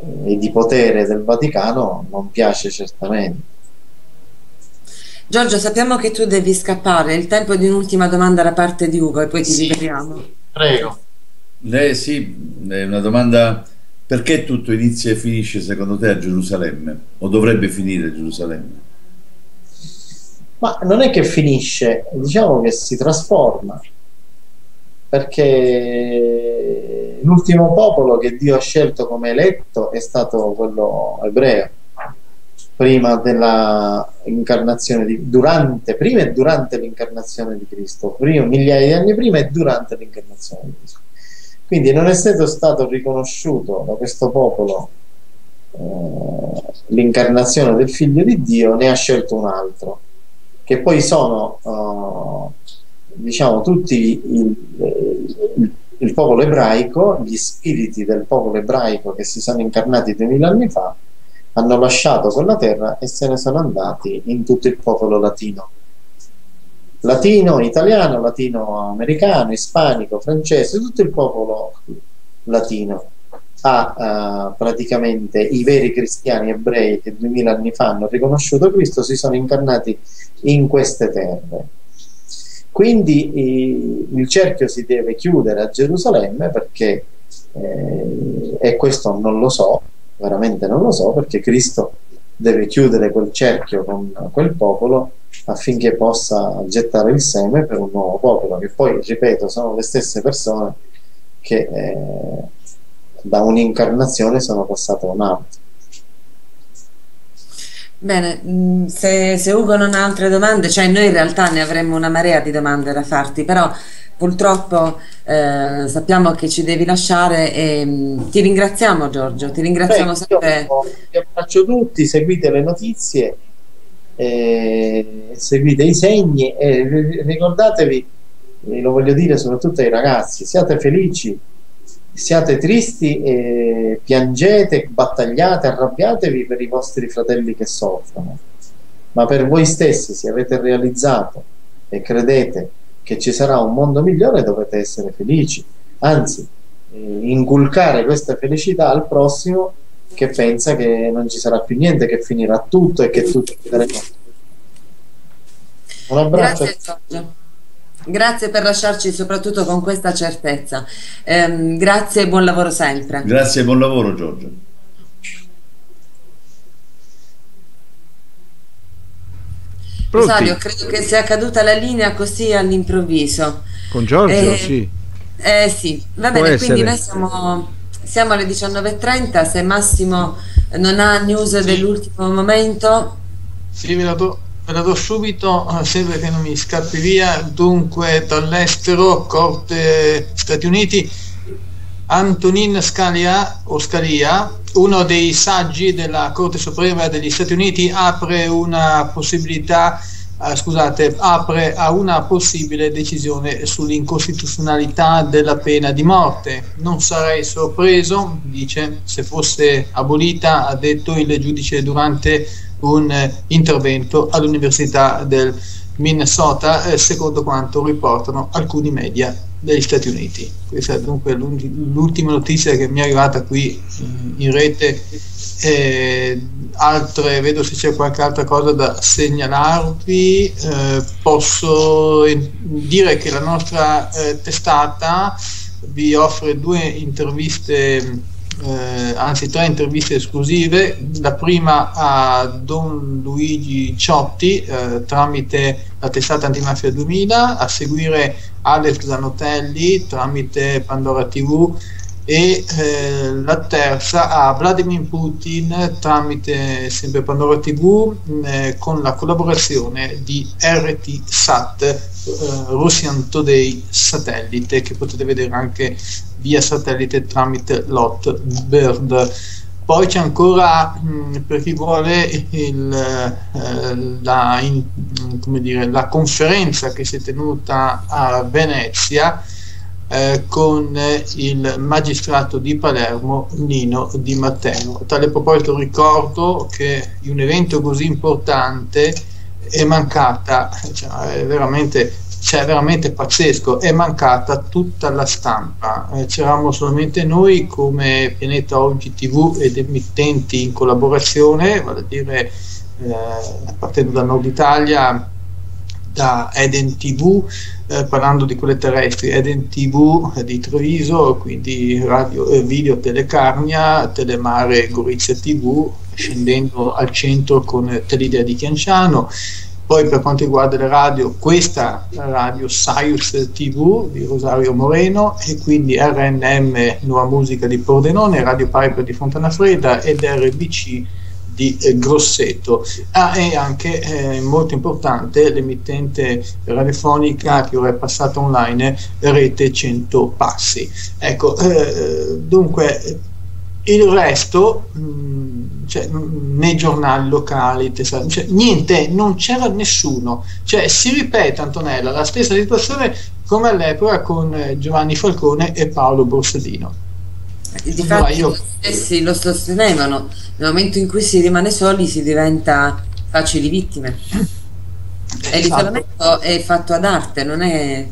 eh, e di potere del Vaticano non piace certamente Giorgio, sappiamo che tu devi scappare, il tempo di un'ultima domanda da parte di Ugo e poi ti sì, liberiamo. Prego. Eh, sì, è una domanda perché tutto inizia e finisce secondo te a Gerusalemme? O dovrebbe finire a Gerusalemme? Ma non è che finisce, diciamo che si trasforma, perché l'ultimo popolo che Dio ha scelto come eletto è stato quello ebreo prima dell'incarnazione di durante, prima e durante l'incarnazione di Cristo, prima, migliaia di anni prima e durante l'incarnazione di Cristo. Quindi non stato, stato riconosciuto da questo popolo eh, l'incarnazione del figlio di Dio, ne ha scelto un altro, che poi sono eh, diciamo tutti il, il, il popolo ebraico, gli spiriti del popolo ebraico che si sono incarnati duemila anni fa hanno lasciato quella terra e se ne sono andati in tutto il popolo latino. Latino, italiano, latino americano, ispanico, francese, tutto il popolo latino ha uh, praticamente i veri cristiani ebrei che duemila anni fa hanno riconosciuto Cristo si sono incarnati in queste terre. Quindi i, il cerchio si deve chiudere a Gerusalemme perché, eh, e questo non lo so, veramente non lo so, perché Cristo deve chiudere quel cerchio con quel popolo affinché possa gettare il seme per un nuovo popolo, che poi, ripeto, sono le stesse persone che eh, da un'incarnazione sono passate a un'altra. Bene, mm, se, se Ugo non ha altre domande, cioè noi in realtà ne avremmo una marea di domande da farti, però purtroppo eh, sappiamo che ci devi lasciare e mh, mm, ti ringraziamo Giorgio, ti ringraziamo Beh, sempre. Vi abbraccio tutti, seguite le notizie, eh, seguite i segni e ricordatevi, lo voglio dire soprattutto ai ragazzi, siate felici, siate tristi, e piangete, battagliate, arrabbiatevi per i vostri fratelli che soffrono, ma per voi stessi se avete realizzato e credete che ci sarà un mondo migliore dovete essere felici, anzi eh, inculcare questa felicità al prossimo che pensa che non ci sarà più niente, che finirà tutto e che tutto saremo. Un abbraccio. Grazie, grazie per lasciarci soprattutto con questa certezza. Eh, grazie e buon lavoro sempre. Grazie e buon lavoro Giorgio. Rosario, credo che sia caduta la linea così all'improvviso. Con Giorgio, eh, sì. Eh sì, va Può bene, essere. quindi noi siamo, siamo alle 19.30, se Massimo non ha news sì. dell'ultimo momento. Sì, ve la, do, ve la do subito, eh, sempre che non mi scappi via. Dunque, dall'estero, Corte Stati Uniti, Antonin Scalia, o Scalia uno dei saggi della Corte Suprema degli Stati Uniti apre una possibilità eh, scusate, apre a una possibile decisione sull'incostituzionalità della pena di morte. Non sarei sorpreso, dice, se fosse abolita, ha detto il giudice durante un eh, intervento all'Università del Minnesota, eh, secondo quanto riportano alcuni media degli Stati Uniti. Questa è dunque l'ultima notizia che mi è arrivata qui in rete. Eh, altre, vedo se c'è qualche altra cosa da segnalarvi. Eh, posso dire che la nostra eh, testata vi offre due interviste eh, anzi tre interviste esclusive, la prima a Don Luigi Ciotti eh, tramite la testata Antimafia 2000, a seguire Alex Zanotelli tramite Pandora TV e eh, la terza a Vladimir Putin tramite sempre Pandora TV eh, con la collaborazione di RT Sat eh, Russian Today Satellite che potete vedere anche via satellite tramite Lot Bird poi c'è ancora mh, per chi vuole il, eh, la, in, dire, la conferenza che si è tenuta a Venezia eh, con il magistrato di Palermo Nino Di Matteo. A tale proposito ricordo che un evento così importante è mancata, cioè, è veramente, cioè, veramente pazzesco, è mancata tutta la stampa. Eh, c'eravamo solamente noi come Pianeta Oggi TV ed emittenti in collaborazione, vale a dire eh, partendo dal nord Italia da Eden TV, eh, parlando di quelle terrestri, Eden TV di Treviso, quindi radio, eh, video Telecarnia, Telemare Gorizia TV, scendendo al centro con Telidea di Chianciano. Poi per quanto riguarda le radio, questa radio Saius TV di Rosario Moreno e quindi RNM Nuova Musica di Pordenone, Radio Piper di Fontana Fredda ed RBC di eh, Grosseto. Ah, e anche eh, molto importante l'emittente radiofonica che ora è passata online, Rete 100 Passi. Ecco, eh, dunque il resto, mh, mm, cioè, nei giornali locali, cioè, niente, non c'era nessuno. Cioè, si ripete, Antonella, la stessa situazione come all'epoca con eh, Giovanni Falcone e Paolo Borsellino. Difatti allora io... stessi lo sostenevano, nel momento in cui si rimane soli si diventa facili vittime. E l'isolamento è fatto ad arte, non è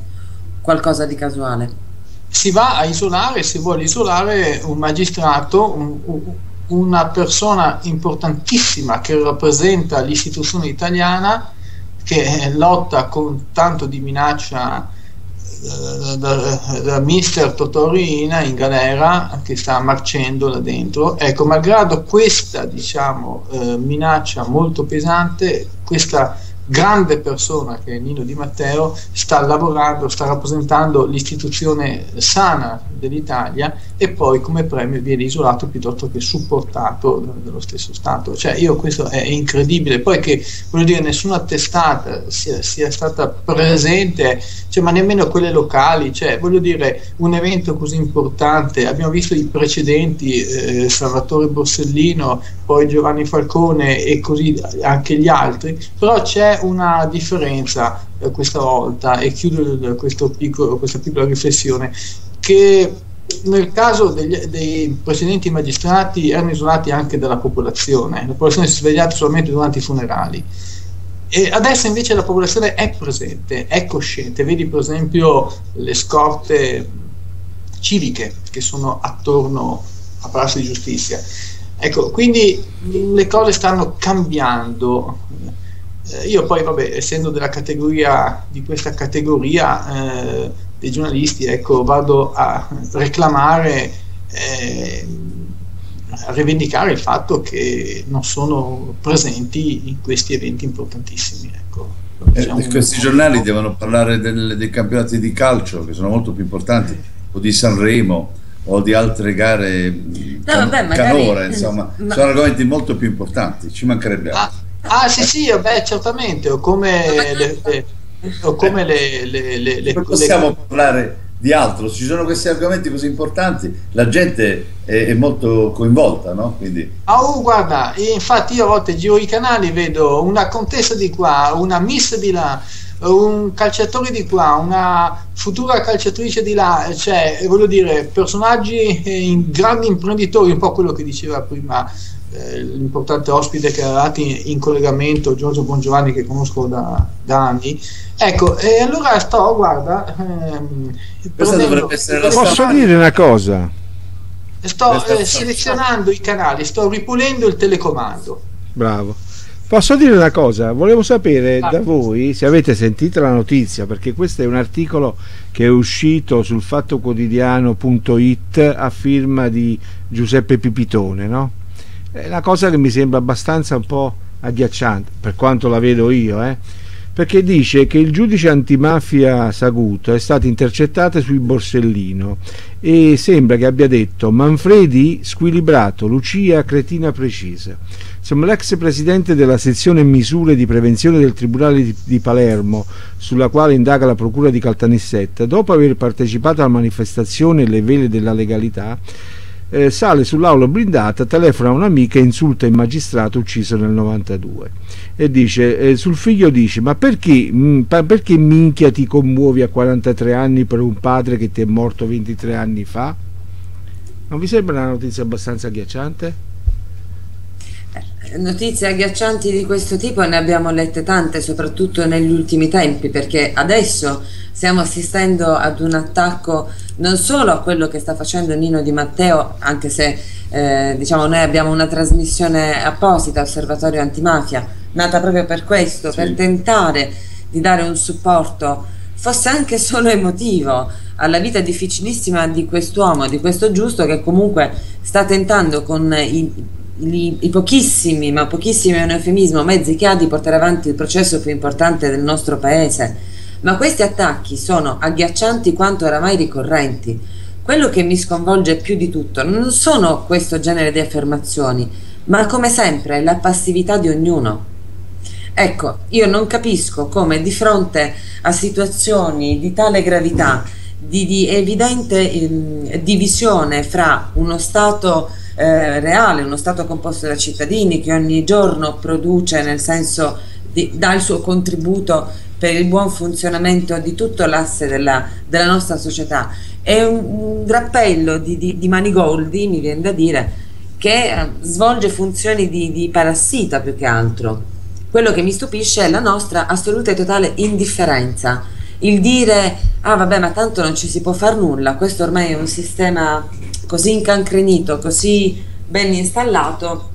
qualcosa di casuale. Si va a isolare, si vuole isolare un magistrato, un, una persona importantissima che rappresenta l'istituzione italiana, che lotta con tanto di minaccia da, da mister Totorina in galera che sta marcendo là dentro. Ecco malgrado questa diciamo eh, minaccia molto pesante questa grande persona che è Nino Di Matteo sta lavorando, sta rappresentando l'istituzione sana dell'Italia e poi come premio viene isolato piuttosto che supportato dallo stesso Stato. Cioè io questo è incredibile, poi che voglio dire nessuna testata sia, sia stata presente, cioè, ma nemmeno quelle locali, cioè voglio dire un evento così importante, abbiamo visto i precedenti, eh, Salvatore Borsellino, poi Giovanni Falcone e così anche gli altri, però c'è una differenza eh, questa volta e chiudo piccolo, questa piccola riflessione che nel caso degli, dei precedenti magistrati erano isolati anche dalla popolazione, la popolazione si è svegliata solamente durante i funerali. E adesso invece la popolazione è presente, è cosciente, vedi per esempio le scorte civiche che sono attorno a Palazzo di Giustizia. Ecco, quindi le cose stanno cambiando eh, io poi, vabbè, essendo della categoria, di questa categoria eh, dei giornalisti, ecco, vado a reclamare, eh, a rivendicare il fatto che non sono presenti in questi eventi importantissimi. Ecco. Eh, un... Questi giornali devono parlare del, dei campionati di calcio, che sono molto più importanti, o di Sanremo o di altre gare no, can- vabbè, magari... canora, insomma, ma... sono argomenti molto più importanti, ci mancherebbe altro. Ah Ah sì sì, beh, certamente, o come le, le, o come le, le, le, le possiamo le... parlare di altro, ci sono questi argomenti così importanti, la gente è, è molto coinvolta, no? Quindi... Ah, oh, guarda, infatti io a volte giro i canali, vedo una contessa di qua, una miss di là, un calciatore di qua, una futura calciatrice di là, cioè, voglio dire, personaggi in, grandi imprenditori, un po' quello che diceva prima eh, l'importante ospite che avevate in, in, collegamento, Giorgio Bongiovanni, che conosco da, da anni. Ecco, e allora sto, guarda, ehm, Posso dire una cosa? Sto eh, selezionando i canali, sto ripulendo il telecomando. Bravo. Posso dire una cosa? Volevo sapere ah. da voi se avete sentito la notizia, perché questo è un articolo che è uscito sul fattoquotidiano.it a firma di Giuseppe Pipitone, no? È una cosa che mi sembra abbastanza un po' agghiacciante, per quanto la vedo io, eh. perché dice che il giudice antimafia Saguto è stato intercettato sui Borsellino e sembra che abbia detto Manfredi squilibrato, Lucia cretina precisa. Insomma, l'ex presidente della sezione misure di prevenzione del Tribunale di, di Palermo, sulla quale indaga la procura di Caltanissetta, dopo aver partecipato alla manifestazione Le vele della legalità, eh, sale sull'aula blindata, telefona a un'amica e insulta il magistrato ucciso nel 92 e dice, eh, sul figlio dice ma perché, mh, mm, perché minchia ti commuovi a 43 anni per un padre che ti è morto 23 anni fa? Non vi sembra una notizia abbastanza agghiacciante? Notizie agghiaccianti di questo tipo ne abbiamo lette tante, soprattutto negli ultimi tempi, perché adesso stiamo assistendo ad un attacco non solo a quello che sta facendo Nino Di Matteo, anche se eh, diciamo noi abbiamo una trasmissione apposita, Osservatorio Antimafia, nata proprio per questo, sì. per tentare di dare un supporto, fosse anche solo emotivo, alla vita difficilissima di quest'uomo, di questo giusto che comunque sta tentando con i i, i, pochissimi, ma pochissimi è un eufemismo, mezzi che ha di portare avanti il processo più importante del nostro paese. Ma questi attacchi sono agghiaccianti quanto oramai ricorrenti. Quello che mi sconvolge più di tutto non sono questo genere di affermazioni, ma come sempre la passività di ognuno. Ecco, io non capisco come di fronte a situazioni di tale gravità, di, di evidente eh, divisione fra uno Stato eh, reale, uno Stato composto da cittadini che ogni giorno produce, nel senso di, dà il suo contributo per il buon funzionamento di tutto l'asse della, della nostra società. È un, un drappello di, di, di, manigoldi, mi viene da dire, che eh, svolge funzioni di parassita più che altro. Quello che mi stupisce è la nostra assoluta e totale indifferenza. Il dire, ah vabbè, ma tanto non ci si può fare nulla, questo ormai è un sistema così incancrenito, così ben installato,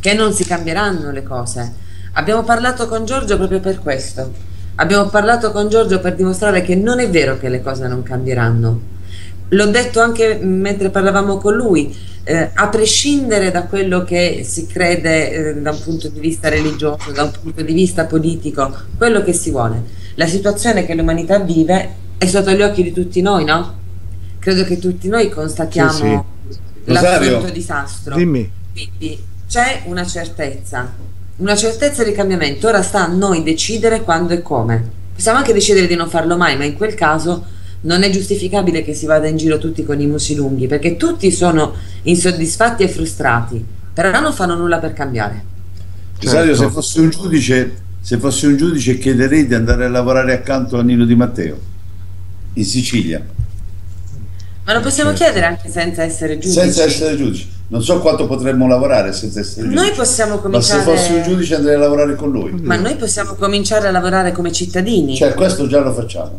che non si cambieranno le cose. Abbiamo parlato con Giorgio proprio per questo. Abbiamo parlato con Giorgio per dimostrare che non è vero che le cose non cambieranno. L'ho detto anche mentre parlavamo con lui, eh, a prescindere da quello che si crede eh, da un punto di vista religioso, da un punto di vista politico, quello che si vuole. La situazione che l'umanità vive è sotto gli occhi di tutti noi, no? credo che tutti noi constatiamo sì, sì. l'assoluto disastro. Dimmi. Quindi c'è una certezza, una certezza di cambiamento. Ora sta a noi decidere quando e come. Possiamo anche decidere di non farlo mai, ma in quel caso non è giustificabile che si vada in giro tutti con i musi lunghi, perché tutti sono insoddisfatti e frustrati, però non fanno nulla per cambiare. Cesario, certo. se fossi un giudice, se fossi un giudice chiederei di andare a lavorare accanto a Nino Di Matteo in Sicilia ma lo possiamo certo. chiedere anche senza essere giudici. Senza essere giudici. Non so quanto potremmo lavorare senza essere giudici. Noi possiamo cominciare... Ma se fossi un giudice andrei a lavorare con lui. Ma noi possiamo cominciare a lavorare come cittadini. Cioè, questo già lo facciamo.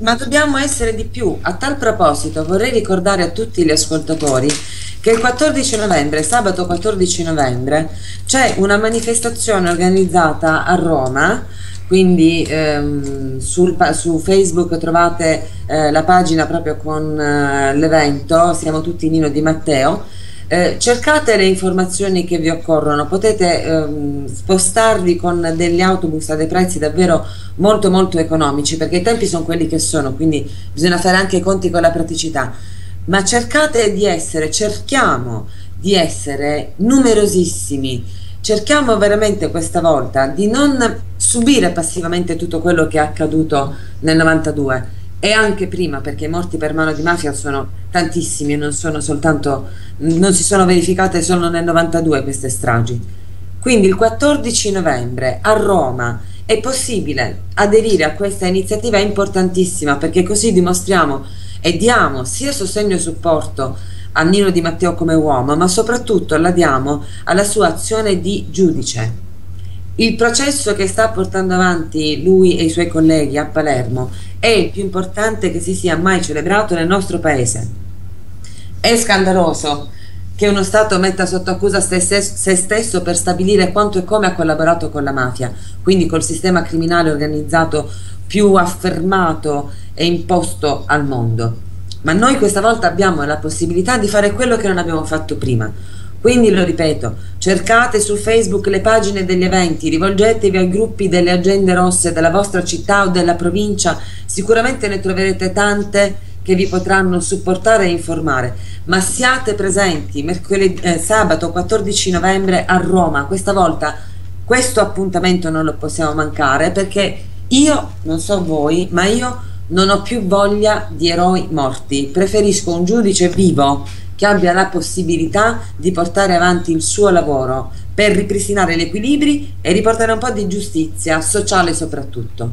Ma dobbiamo essere di più. A tal proposito vorrei ricordare a tutti gli ascoltatori che il 14 novembre, sabato 14 novembre, c'è una manifestazione organizzata a Roma quindi ehm, sul, su Facebook trovate eh, la pagina proprio con eh, l'evento, siamo tutti Nino Di Matteo. Eh, cercate le informazioni che vi occorrono, potete ehm, spostarvi con degli autobus a dei prezzi davvero molto molto economici perché i tempi sono quelli che sono, quindi bisogna fare anche i conti con la praticità. Ma cercate di essere, cerchiamo di essere numerosissimi, cerchiamo veramente questa volta di non subire passivamente tutto quello che è accaduto nel 92 e anche prima perché i morti per mano di mafia sono tantissimi e non sono soltanto non si sono verificate solo nel 92 queste stragi. Quindi il 14 novembre a Roma è possibile aderire a questa iniziativa importantissima perché così dimostriamo e diamo sia sostegno e supporto a Nino Di Matteo come uomo ma soprattutto la diamo alla sua azione di giudice il processo che sta portando avanti lui e i suoi colleghi a Palermo è il più importante che si sia mai celebrato nel nostro paese. È scandaloso che uno Stato metta sotto accusa se stesso per stabilire quanto e come ha collaborato con la mafia, quindi col sistema criminale organizzato più affermato e imposto al mondo. Ma noi questa volta abbiamo la possibilità di fare quello che non abbiamo fatto prima, Quindi lo ripeto, cercate su Facebook le pagine degli eventi, rivolgetevi ai gruppi delle agende rosse della vostra città o della provincia, sicuramente ne troverete tante che vi potranno supportare e informare, ma siate presenti mercoledì, eh, sabato 14 novembre a Roma, questa volta questo appuntamento non lo possiamo mancare perché io, non so voi, ma io non ho più voglia di eroi morti, preferisco un giudice vivo che abbia la possibilità di portare avanti il suo lavoro per ripristinare gli equilibri e riportare un po' di giustizia sociale soprattutto.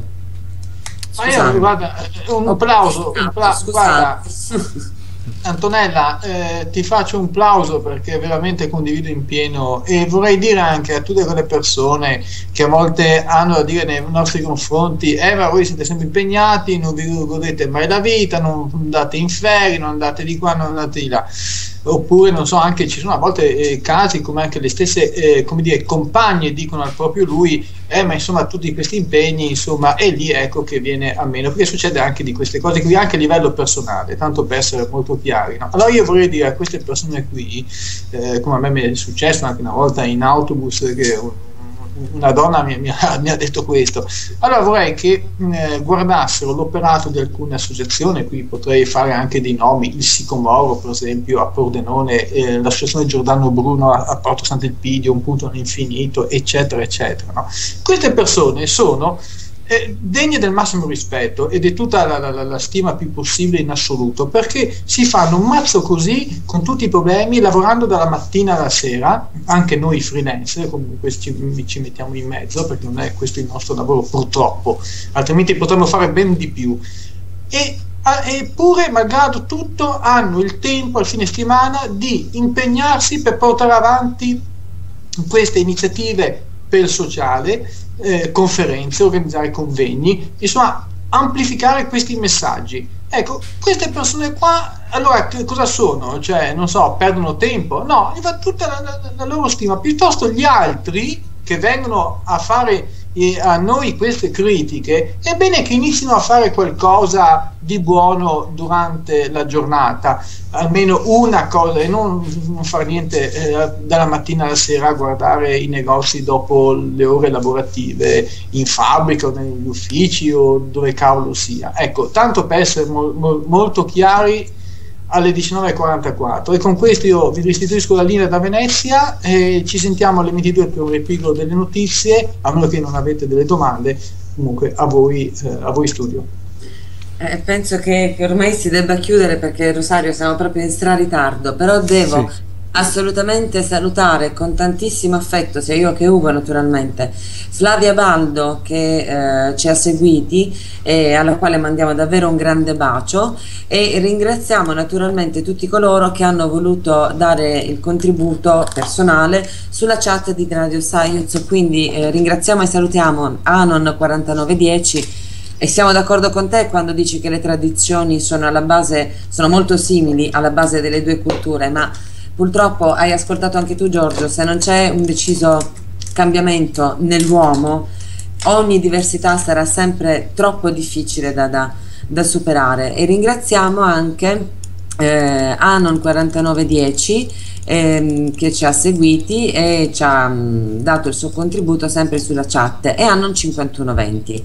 Ma io, guarda, un applauso, un applauso guarda, Antonella, eh, ti faccio un plauso perché veramente condivido in pieno e vorrei dire anche a tutte quelle persone che a volte hanno da dire nei nostri confronti, ma voi siete sempre impegnati, non vi godete mai la vita, non andate in ferie, non andate di qua, non andate di là oppure non so anche ci sono a volte eh, casi come anche le stesse eh, come dire compagne dicono al proprio lui eh, ma insomma tutti questi impegni insomma è lì ecco che viene a meno perché succede anche di queste cose qui anche a livello personale tanto per essere molto chiari no? allora io vorrei dire a queste persone qui eh, come a me mi è successo anche una volta in autobus che una donna mi, mi, ha, mi, ha, detto questo. Allora vorrei che eh, guardassero l'operato di alcune associazioni, qui potrei fare anche dei nomi, il Sicomoro per esempio a Pordenone, eh, l'associazione Giordano Bruno a, a Porto Sant'Elpidio, un punto all'infinito, eccetera, eccetera. No? Queste persone sono eh, degne del massimo rispetto ed è tutta la, la, la, stima più possibile in assoluto perché si fanno un mazzo così con tutti i problemi lavorando dalla mattina alla sera anche noi freelance comunque ci, ci mettiamo in mezzo perché non è questo il nostro lavoro purtroppo altrimenti potremmo fare ben di più. E eppure malgrado tutto hanno il tempo al fine settimana di impegnarsi per portare avanti queste iniziative per sociale eh, conferenze, organizzare convegni, insomma amplificare questi messaggi. Ecco, queste persone qua, allora cosa sono? Cioè, non so, perdono tempo? No, gli va tutta la, la, la loro stima, piuttosto gli altri che vengono a fare a noi queste critiche, è bene che inizino a fare qualcosa di buono durante la giornata, almeno una cosa, e non, non fare niente eh, dalla mattina alla sera a guardare i negozi dopo le ore lavorative in fabbrica o negli uffici o dove cavolo sia. Ecco, tanto per essere mo- mo- molto chiari, alle 19.44 e con questo io vi restituisco la linea da Venezia e ci sentiamo alle 22 per un repiego delle notizie a meno che non avete delle domande comunque a voi, eh, a voi studio. Eh, penso che, che, ormai si debba chiudere perché Rosario siamo proprio in stra ritardo però devo sì assolutamente salutare con tantissimo affetto, sia io che Ugo naturalmente, Flavia Baldo che eh, ci ha seguiti e alla quale mandiamo davvero un grande bacio. E ringraziamo naturalmente tutti coloro che hanno voluto dare il contributo personale sulla chat di Radio Science, quindi eh, ringraziamo e salutiamo Anon4910 e siamo d'accordo con te quando dici che le tradizioni sono alla base, sono molto simili alla base delle due culture, ma purtroppo hai ascoltato anche tu Giorgio, se non c'è un deciso cambiamento nell'uomo, ogni diversità sarà sempre troppo difficile da, da, da superare. E ringraziamo anche eh, Anon 4910 ehm, che ci ha seguiti e ci ha mh, dato il suo contributo sempre sulla chat e Anon 5120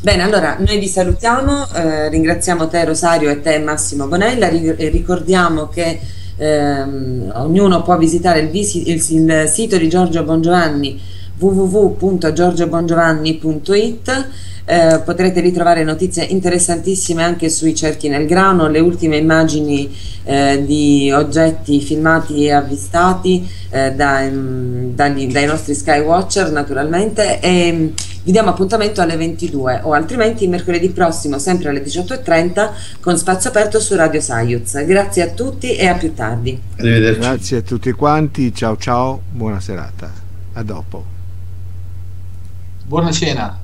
bene allora noi vi salutiamo eh, ringraziamo te Rosario e te Massimo Bonella ricordiamo che ehm, ognuno può visitare il, visi, il, il sito di Giorgio Bongiovanni www.giorgiobongiovanni.it eh, potrete ritrovare notizie interessantissime anche sui cerchi nel grano, le ultime immagini eh, di oggetti filmati e avvistati eh, dai, mm, dagli, dai nostri Skywatcher naturalmente. E vi diamo appuntamento alle 22 o altrimenti mercoledì prossimo sempre alle 18.30 con spazio aperto su Radio Saiuz. Grazie a tutti e a più tardi. Arrivederci. Grazie a tutti quanti, ciao ciao, buona serata, a dopo. Buona cena.